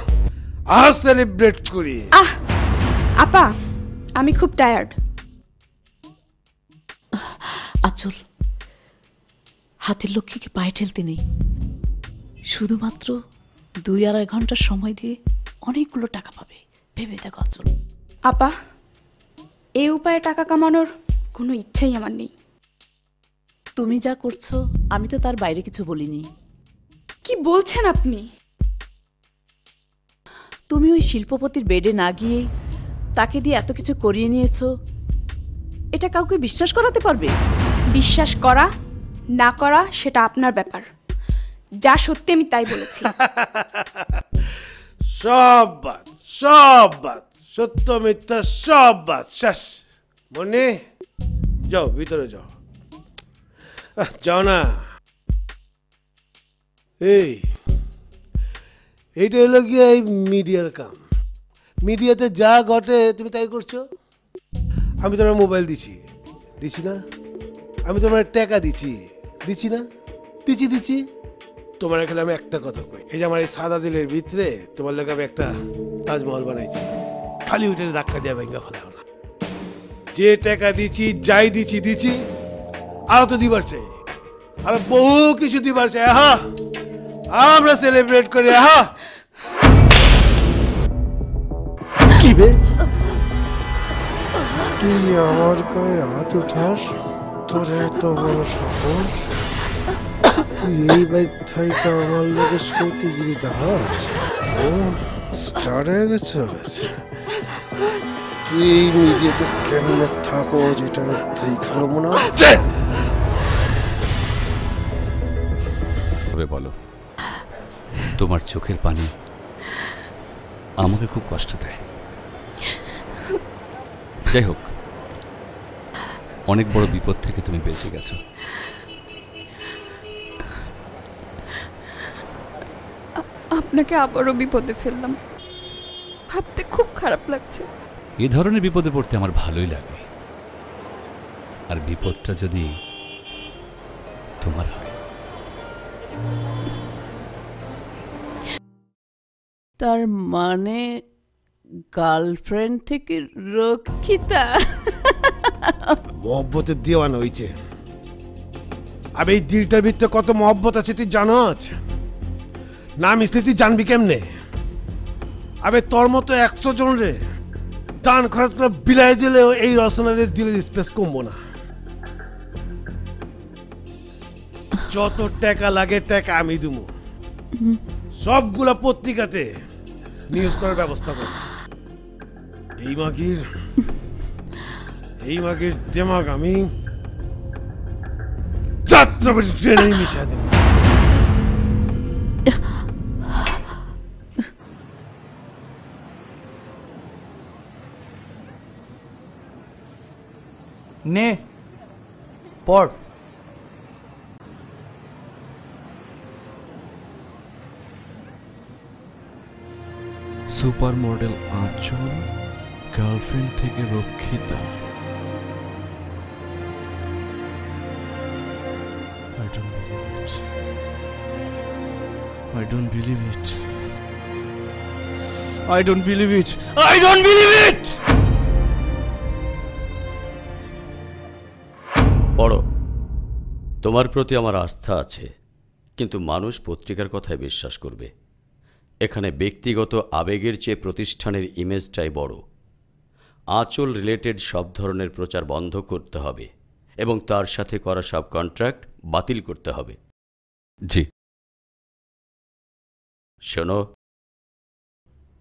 আহ সেলিব্রেট করি। আহ আপা আমি খুব টায়ার্ড আচল হাতের লক্ষ্মীকে পায়ে ঠেলতে নেই। শুধুমাত্র দুই আড়াই ঘণ্টার সময় দিয়ে অনেকগুলো টাকা পাবে। ভেবে দেখো আচল। আপা এই উপায়ে টাকা কামানোর কোনো ইচ্ছাই আমার নেই। তুমি যা করছ আমি তো তার বাইরে কিছু বলিনি। কি বলছেন আপনি? তুমি ওই শিল্পপতির বেডে না গিয়ে তাকে দিয়ে এত কিছু করিয়ে নিয়েছো? এটা কাউকে বিশ্বাস করাতে পারবে? বিশ্বাস করা না করা সেটা আপনার ব্যাপার। যা সত্যি আমি তাই বলেছি। (laughs) সব বাদ সব বাদ সত্য মিথ্যা সব বাদ শেষ। মনে যাও ভিতরে যাও। যাও না। এই এইটা হলো গিয়ে এই মিডিয়ার কাম। মিডিয়াতে যা ঘটে, তুমি তাই করছ? আমি তোমার মোবাইল দিছি। দিছি না? আমি তোমার টাকা দিছি। দিছি না? দিছি দিছি। তোমার এখানে আমি একটা কথা কই। এই যে আমার এই সাদা দিলের ভিতরে, তোমার লাগে আমি একটা তাজমহল বানাইছি। খালি ওইটার ধাক্কা দিয়ে ভেঙ্গা ফেলাও না। যে টাকা দিছি, যাই দিছি দিছি, আরও তো দিবার চাই। আর বহু কিছু দিবার চাই। হ্যাঁ আমরা সেলিব্রেট করি হ্যাঁ কি বে? তুই আমার গায়ে হাত উঠাস তোর এত বড় সাহস? তুই এই বাইর থেকে আমার লোকের সত্যিগিরি দাঁড়াস ও স্টার্ট হয়ে গেছে। তুই এই মিডিয়াতে কেমনে থাকো যেটা আমি মনে হচ্ছে বলো। তোমার চোখের পানি আমাকে খুব কষ্ট দেয়। যাই হোক অনেক বড় বিপদ থেকে তুমি বেঁচে গেছো। আপনাকে আবারও বিপদে ফেললাম। ভাবতে খুব খারাপ লাগছে। এ ধরনের বিপদে পড়তে আমার ভালোই লাগে। আর বিপদটা যদি তোমার হয়। তার মানে গার্লফ্রেন্ড থেকে রক্ষিতা। মহব্বতের দেওয়ানো হইছে। আবে এই দিলটার ভিতরে কত মহব্বত আছে তুই জানস না মিশলে তুই জানবি কেমনে? আবে তোর মতো একশো জন রে দান খরচ করে বিলাই দিলেও এই রসনারের দিলের স্পেস কমবো না। যত টাকা লাগে টাকা আমি দুমু। সবগুলা পত্রিকাতে নিউজ করার ব্যবস্থা কর। এই মাগির এই মাগির দেমাগ আমি যাত্রাবাড়ি ট্রেনে মিশিয়ে দেব। নে, পড়। সুপার মডেল আঁচল গার্লফ্রেন্ড থেকে রক্ষিতা। তোমার প্রতি আমার আস্থা আছে, কিন্তু মানুষ পত্রিকার কথায় বিশ্বাস করবে। এখানে ব্যক্তিগত আবেগের চেয়ে প্রতিষ্ঠানের ইমেজটাই বড়। আঁচল রিলেটেড সব ধরনের প্রচার বন্ধ করতে হবে এবং তার সাথে করা সব কন্ট্রাক্ট বাতিল করতে হবে। জি। শোনো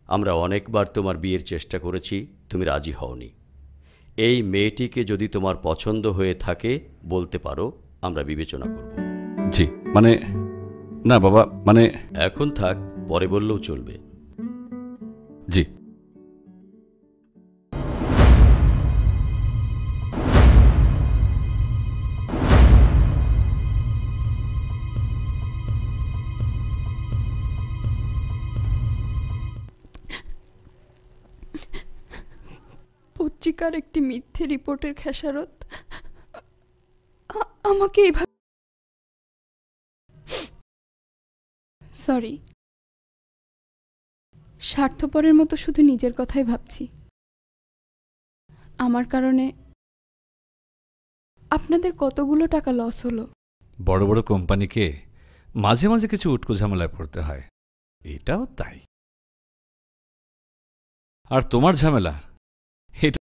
আমরা অনেকবার তোমার বিয়ের চেষ্টা করেছি তুমি রাজি হওনি। এই মেয়েটিকে যদি তোমার পছন্দ হয়ে থাকে বলতে পারো আমরা বিবেচনা করব। জি মানে না বাবা মানে এখন থাক পরে বললেও চলবে। জি। পত্রিকার একটি মিথ্যে রিপোর্টের খেসারত আমাকে এইভাবে সরি স্বার্থপরের মতো শুধু নিজের কথাই ভাবছি। আমার কারণে আপনাদের কতগুলো টাকা লস হলো? বড় বড় কোম্পানিকে মাঝে মাঝে কিছু উটকো ঝামেলায় পড়তে হয়। এটাও তাই। আর তোমার ঝামেলা? এটা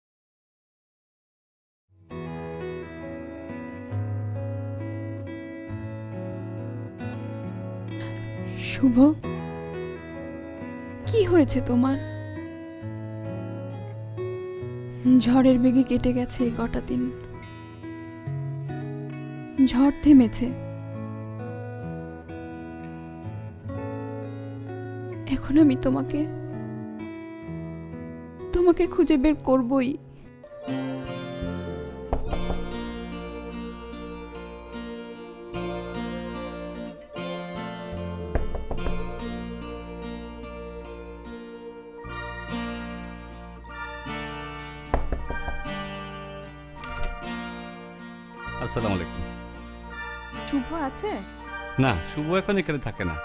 শুভ কি হয়েছে তোমার? ঝড়ের বেগে কেটে গেছে এই কটা দিন। ঝড় থেমেছে। এখন আমি তোমাকে তোমাকে খুঁজে বের করবই। আসসালামু আলাইকুম। শুভ আছে? না শুভ এখন এখানে থাকে না।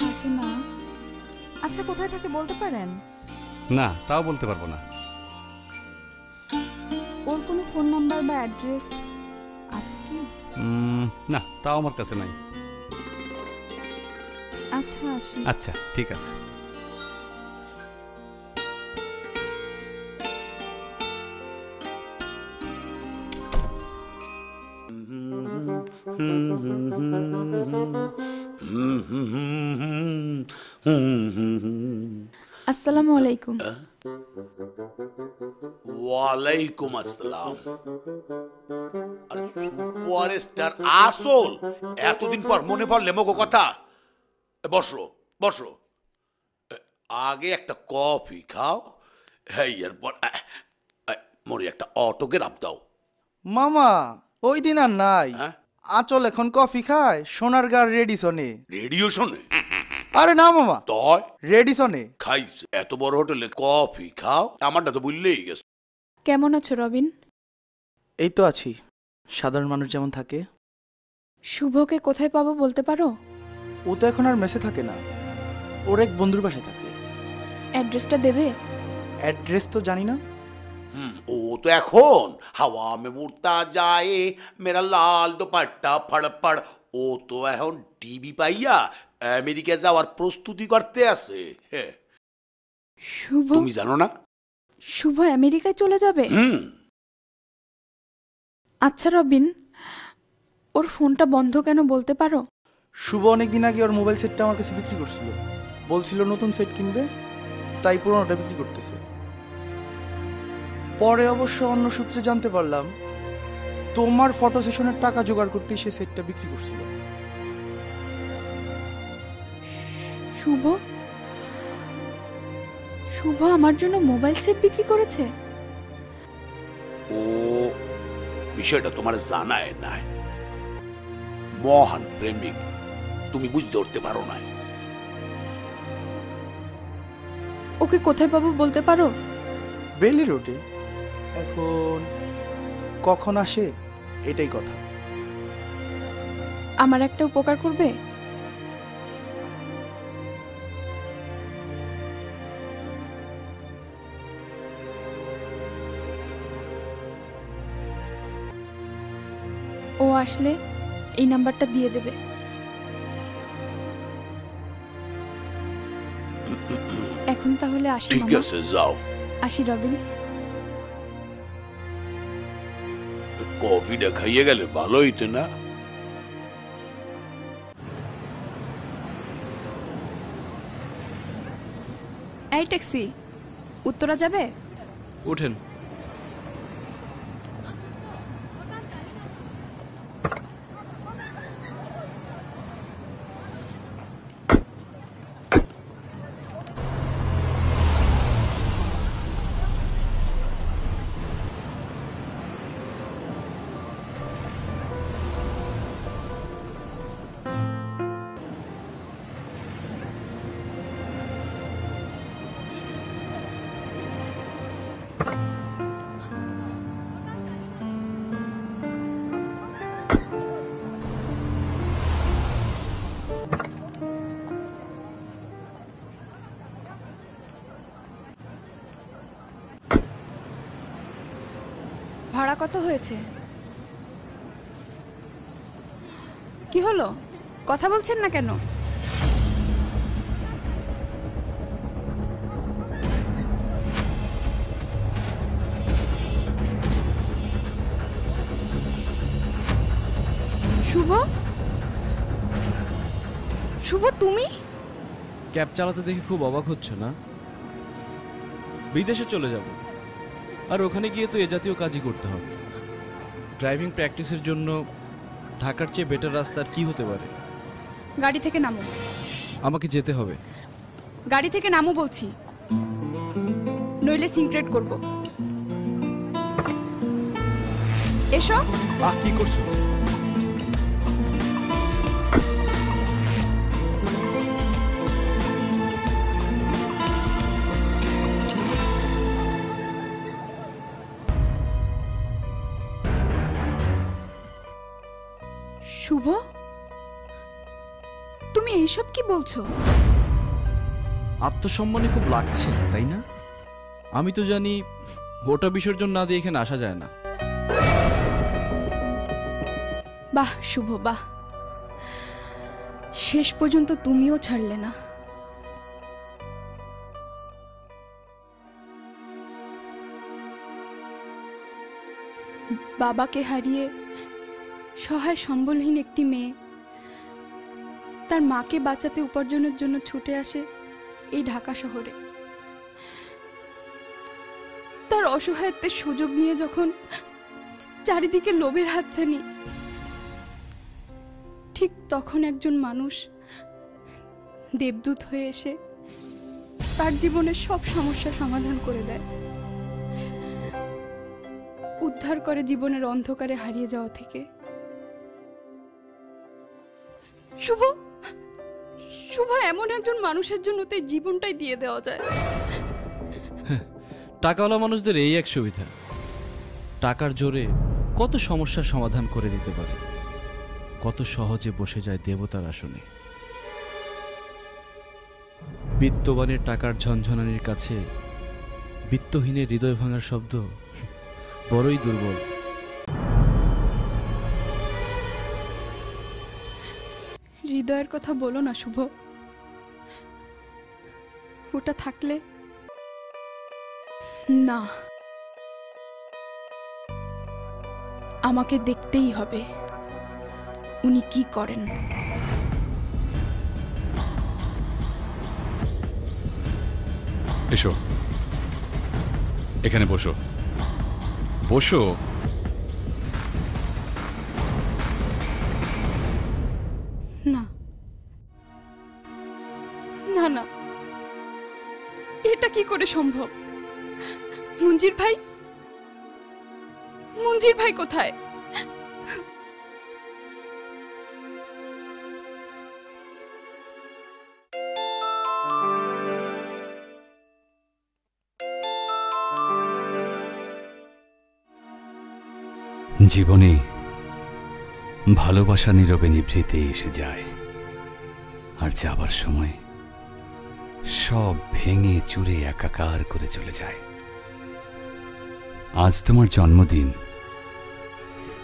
থাকে না? আচ্ছা কোথায় থাকে বলতে পারেন? না তাও বলতে পারব না। ওর কোনো ফোন নাম্বার বা অ্যাড্রেস আছে কি? না তাও আমার কাছে নাই। আচ্ছা আচ্ছা ঠিক আছে। আসসালামু আলাইকুম ওয়ালাইকুম আসসালাম আর সুপারস্টার আসল। এতদিন পর মনে পড়লে মগো কথা। বসো বসো। আগে একটা কফি খাও। হ্যাঁ এরপর মনে একটা অটোগ্রাফ দাও। মামা ওই দিন আর নাই। আঁচল এখন কফি খায় সোনার গার রেডিসনে রেডিও শোনে? আরে না মামা। তয়? রেডিসনে খাইছে এত বড় হোটেলে কফি খাও আমারটা তো বুঝলেই গেছে। কেমন আছো রবিন? এই তো আছি সাধারণ মানুষ যেমন থাকে। শুভকে কোথায় পাবো বলতে পারো? ও তো এখন আর মেসে থাকে না ওর এক বন্ধুর বাসায় থাকে। অ্যাড্রেসটা দেবে? অ্যাড্রেস তো জানি না। হুম, ও তো এখন হাওয়া মে উড়তা যায় মেরা লাল দোপাট্টা ফড় ফড় ও তো এখন টিভি পাইয়া আমেরিকা যাওয়ার প্রস্তুতি করতে আছে হ্যাঁ। শুভ তুমি জানো না? শুভ আমেরিকায় চলে যাবে? হুম। আচ্ছা রবিন ওর ফোনটা বন্ধ কেন বলতে পারো? শুভ অনেক দিন আগে ওর মোবাইল সেটটা আমার কাছে বিক্রি করছিল। বলছিল নতুন সেট কিনবে তাই পুরোনোটা বিক্রি করতেছে। পরে অবশ্য অন্য সূত্রে জানতে পারলাম তোমার ফটো সেশনের টাকা জোগাড় করতেই সে সেটটা বিক্রি করছিল। শুভ? শুভ আমার জন্য মোবাইল সেট বিক্রি করেছে? ও বিষয়টা তোমার জানায় নাই। মহান প্রেমিক তুমি বুঝতে উঠতে পারো না ওকে কোথায় পাবো বলতে পারো? বেলি রোডে। এখন কখন আসে এটাই কথা। আমার একটা উপকার করবে? ও আসলে এই নাম্বারটা দিয়ে দেবে। এখন তাহলে আসি ঠিক মামা। আছে যাও। আসি রবিন। কফিটা খাইয়ে গেলে ভালো হইতো না। এই ট্যাক্সি উত্তরা যাবে? ওঠেন। কত হয়েছে? কি হলো? কথা বলছেন না কেন? শুভ? শুভ, তুমি? ক্যাব চালাতে দেখে খুব অবাক হচ্ছ না? বিদেশে চলে যাব। আর ওখানে গিয়ে তো এ জাতীয় কাজই করতে হবে। ড্রাইভিং প্র্যাকটিসের জন্য ঢাকার চেয়ে বেটার রাস্তার আর কি হতে পারে? গাড়ি থেকে নামো। আমাকে যেতে হবে। গাড়ি থেকে নামো বলছি। নইলে সিনক্রেট করব। এসো। আহ কি করছ? বলছো? আত্মসম্মানে খুব লাগছে তাই না? আমি তো জানি গোটা বিসর্জন না দিয়ে এখানে আসা যায় না। বাহ শুভ বাহ। শেষ পর্যন্ত তুমিও ছাড়লে না। বাবাকে হারিয়ে সহায় সম্বলহীন একটি মেয়ে তার মাকে বাঁচাতে উপার্জনের জন্য ছুটে আসে এই ঢাকা শহরে। তার অসহায়ত্বের সুযোগ নিয়ে যখন চারিদিকে লোভের হাতছানি, ঠিক তখন একজন মানুষ দেবদূত হয়ে এসে তার জীবনের সব সমস্যা সমাধান করে দেয়। উদ্ধার করে জীবনের অন্ধকারে হারিয়ে যাওয়া থেকে। শুভ শুভ, এমন একজন মানুষের জন্য তাই জীবনটাই দিয়ে দেওয়া যায়। টাকাওয়ালা মানুষদের এই এক সুবিধা। টাকার জোরে কত সমস্যার সমাধান করে দিতে পারে। কত সহজে বসে যায় দেবতার আসনে। বিত্তবানের টাকার ঝনঝনানির কাছে বিত্তহীনের হৃদয় ভাঙার শব্দ বড়ই দুর্বল। হৃদয়ের কথা বলো না, শুভ। ওটা থাকলে না। আমাকে দেখতেই হবে উনি কি করেন। এসো। এখানে বসো। বসো। করে সম্ভব। মঞ্জির ভাই? মঞ্জির ভাই কোথায়? জীবনে ভালোবাসা নীরবে নিভৃতে এসে যায়, আর যাবার সময় সব ভেঙে চুরে একাকার করে চলে যায়। আজ তোমার জন্মদিন।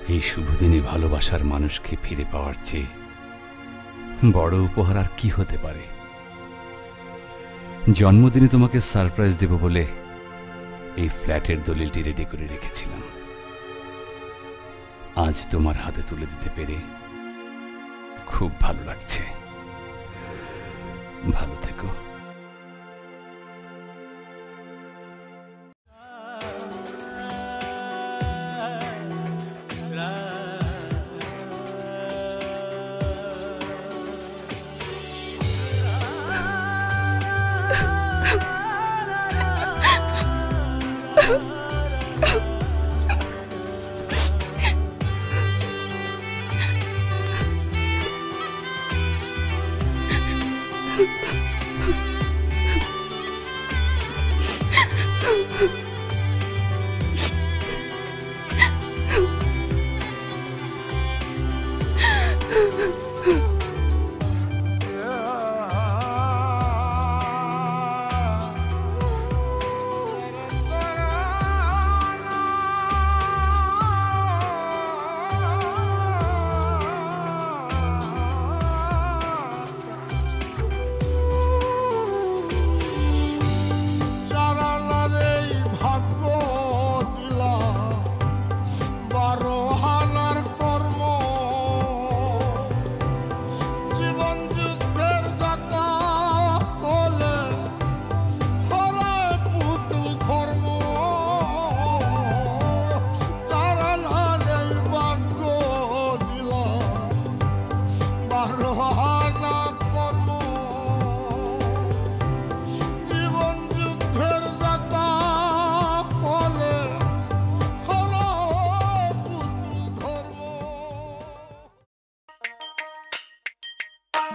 এই শুভদিনে ভালোবাসার মানুষকে ফিরে পাওয়ার চেয়ে বড় উপহার আর কি হতে পারে? জন্মদিনে তোমাকে সারপ্রাইজ দেব বলে এই ফ্ল্যাটের দলিলটি রেডি করে রেখেছিলাম। আজ তোমার হাতে তুলে দিতে পেরে খুব ভালো লাগছে। ভালো থেকো।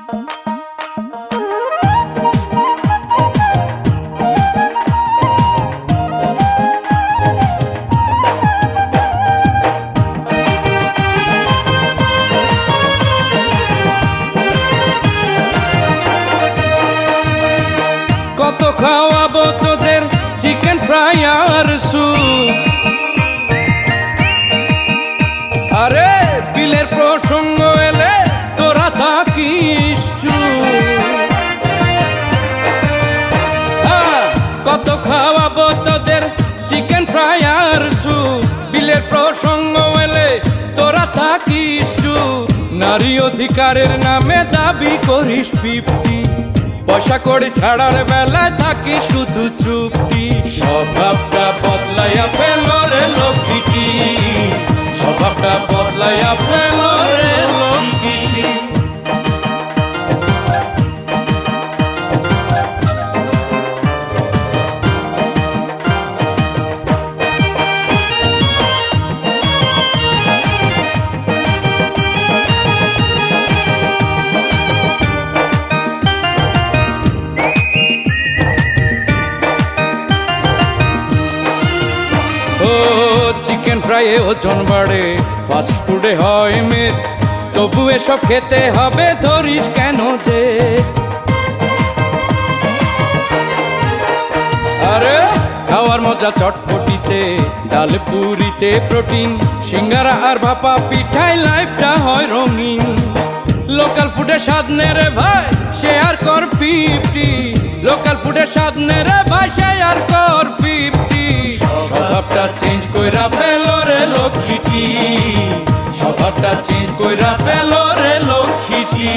কত পয়সা করি ছাড়ার বেলায় থাকি শুধু চুপটি স্বভাবটা বদলাইয়া ফেলো রে লক্ষ্মীটি স্বভাবটা বদলাইয়া ফেল ওজন বাড়ে। ফাস্ট ফুডে হয় মেদ তবু এসব খেতে হবে ধরিস কেন যে? আরে, খাওয়ার মজা চটপটিতে, ডাল পুরিতে প্রোটিন সিঙ্গারা আর ভাপা পিঠাই লাইফটা হয় রঙিন। লোকাল ফুডের স্বাদ নে রে ভাই শেয়ার কর ফিফটি লোকাল ফুডের স্বাদ নে রে ভাই শেয়ার কর ফিফটি স্বভাবটা চেঞ্জ কইরা ফেলো রে লক্ষ্মীটি। স্বভাবটা চেঞ্জ কইরা ফেলো রে লক্ষ্মীটি।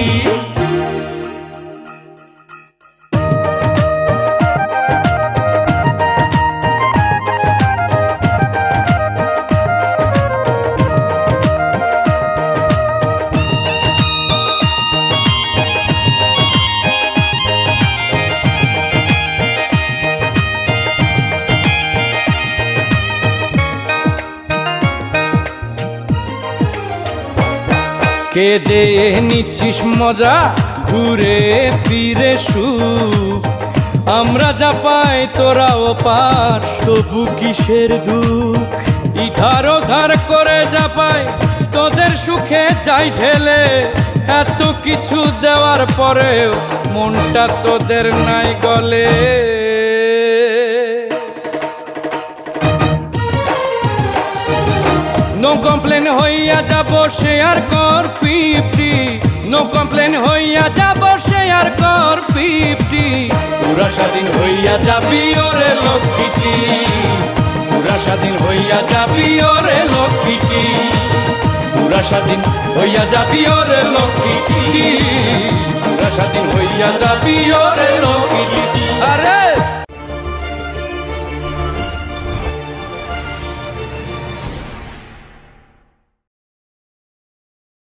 কেঁদে নিচ্ছিস মজা, ঘুরে ফিরে সুখ। আমরা যা পাই তোরাও পার, তবু কিসের দুঃখ? ইধার ওধার করে যা পাই, তোদের সুখে যাই ঢেলে। এত কিছু দেওয়ার পরেও মনটা তোদের নাই গলে। হইয়া যাব শেয়ার কর ফিফটি নো কমপ্লেন হইয়া যাব শেয়ার কর ফিফটি পুরা স্বাধীন হইয়া যাবি ওরে লক্ষ্মীটি। পুরা স্বাধীন হইয়া যাবি ওরে লক্ষ্মীটি। পুরা স্বাধীন হইয়া যাবি ওরে লক্ষ্মীটি। পুরা স্বাধীন হইয়া যাবি ওরে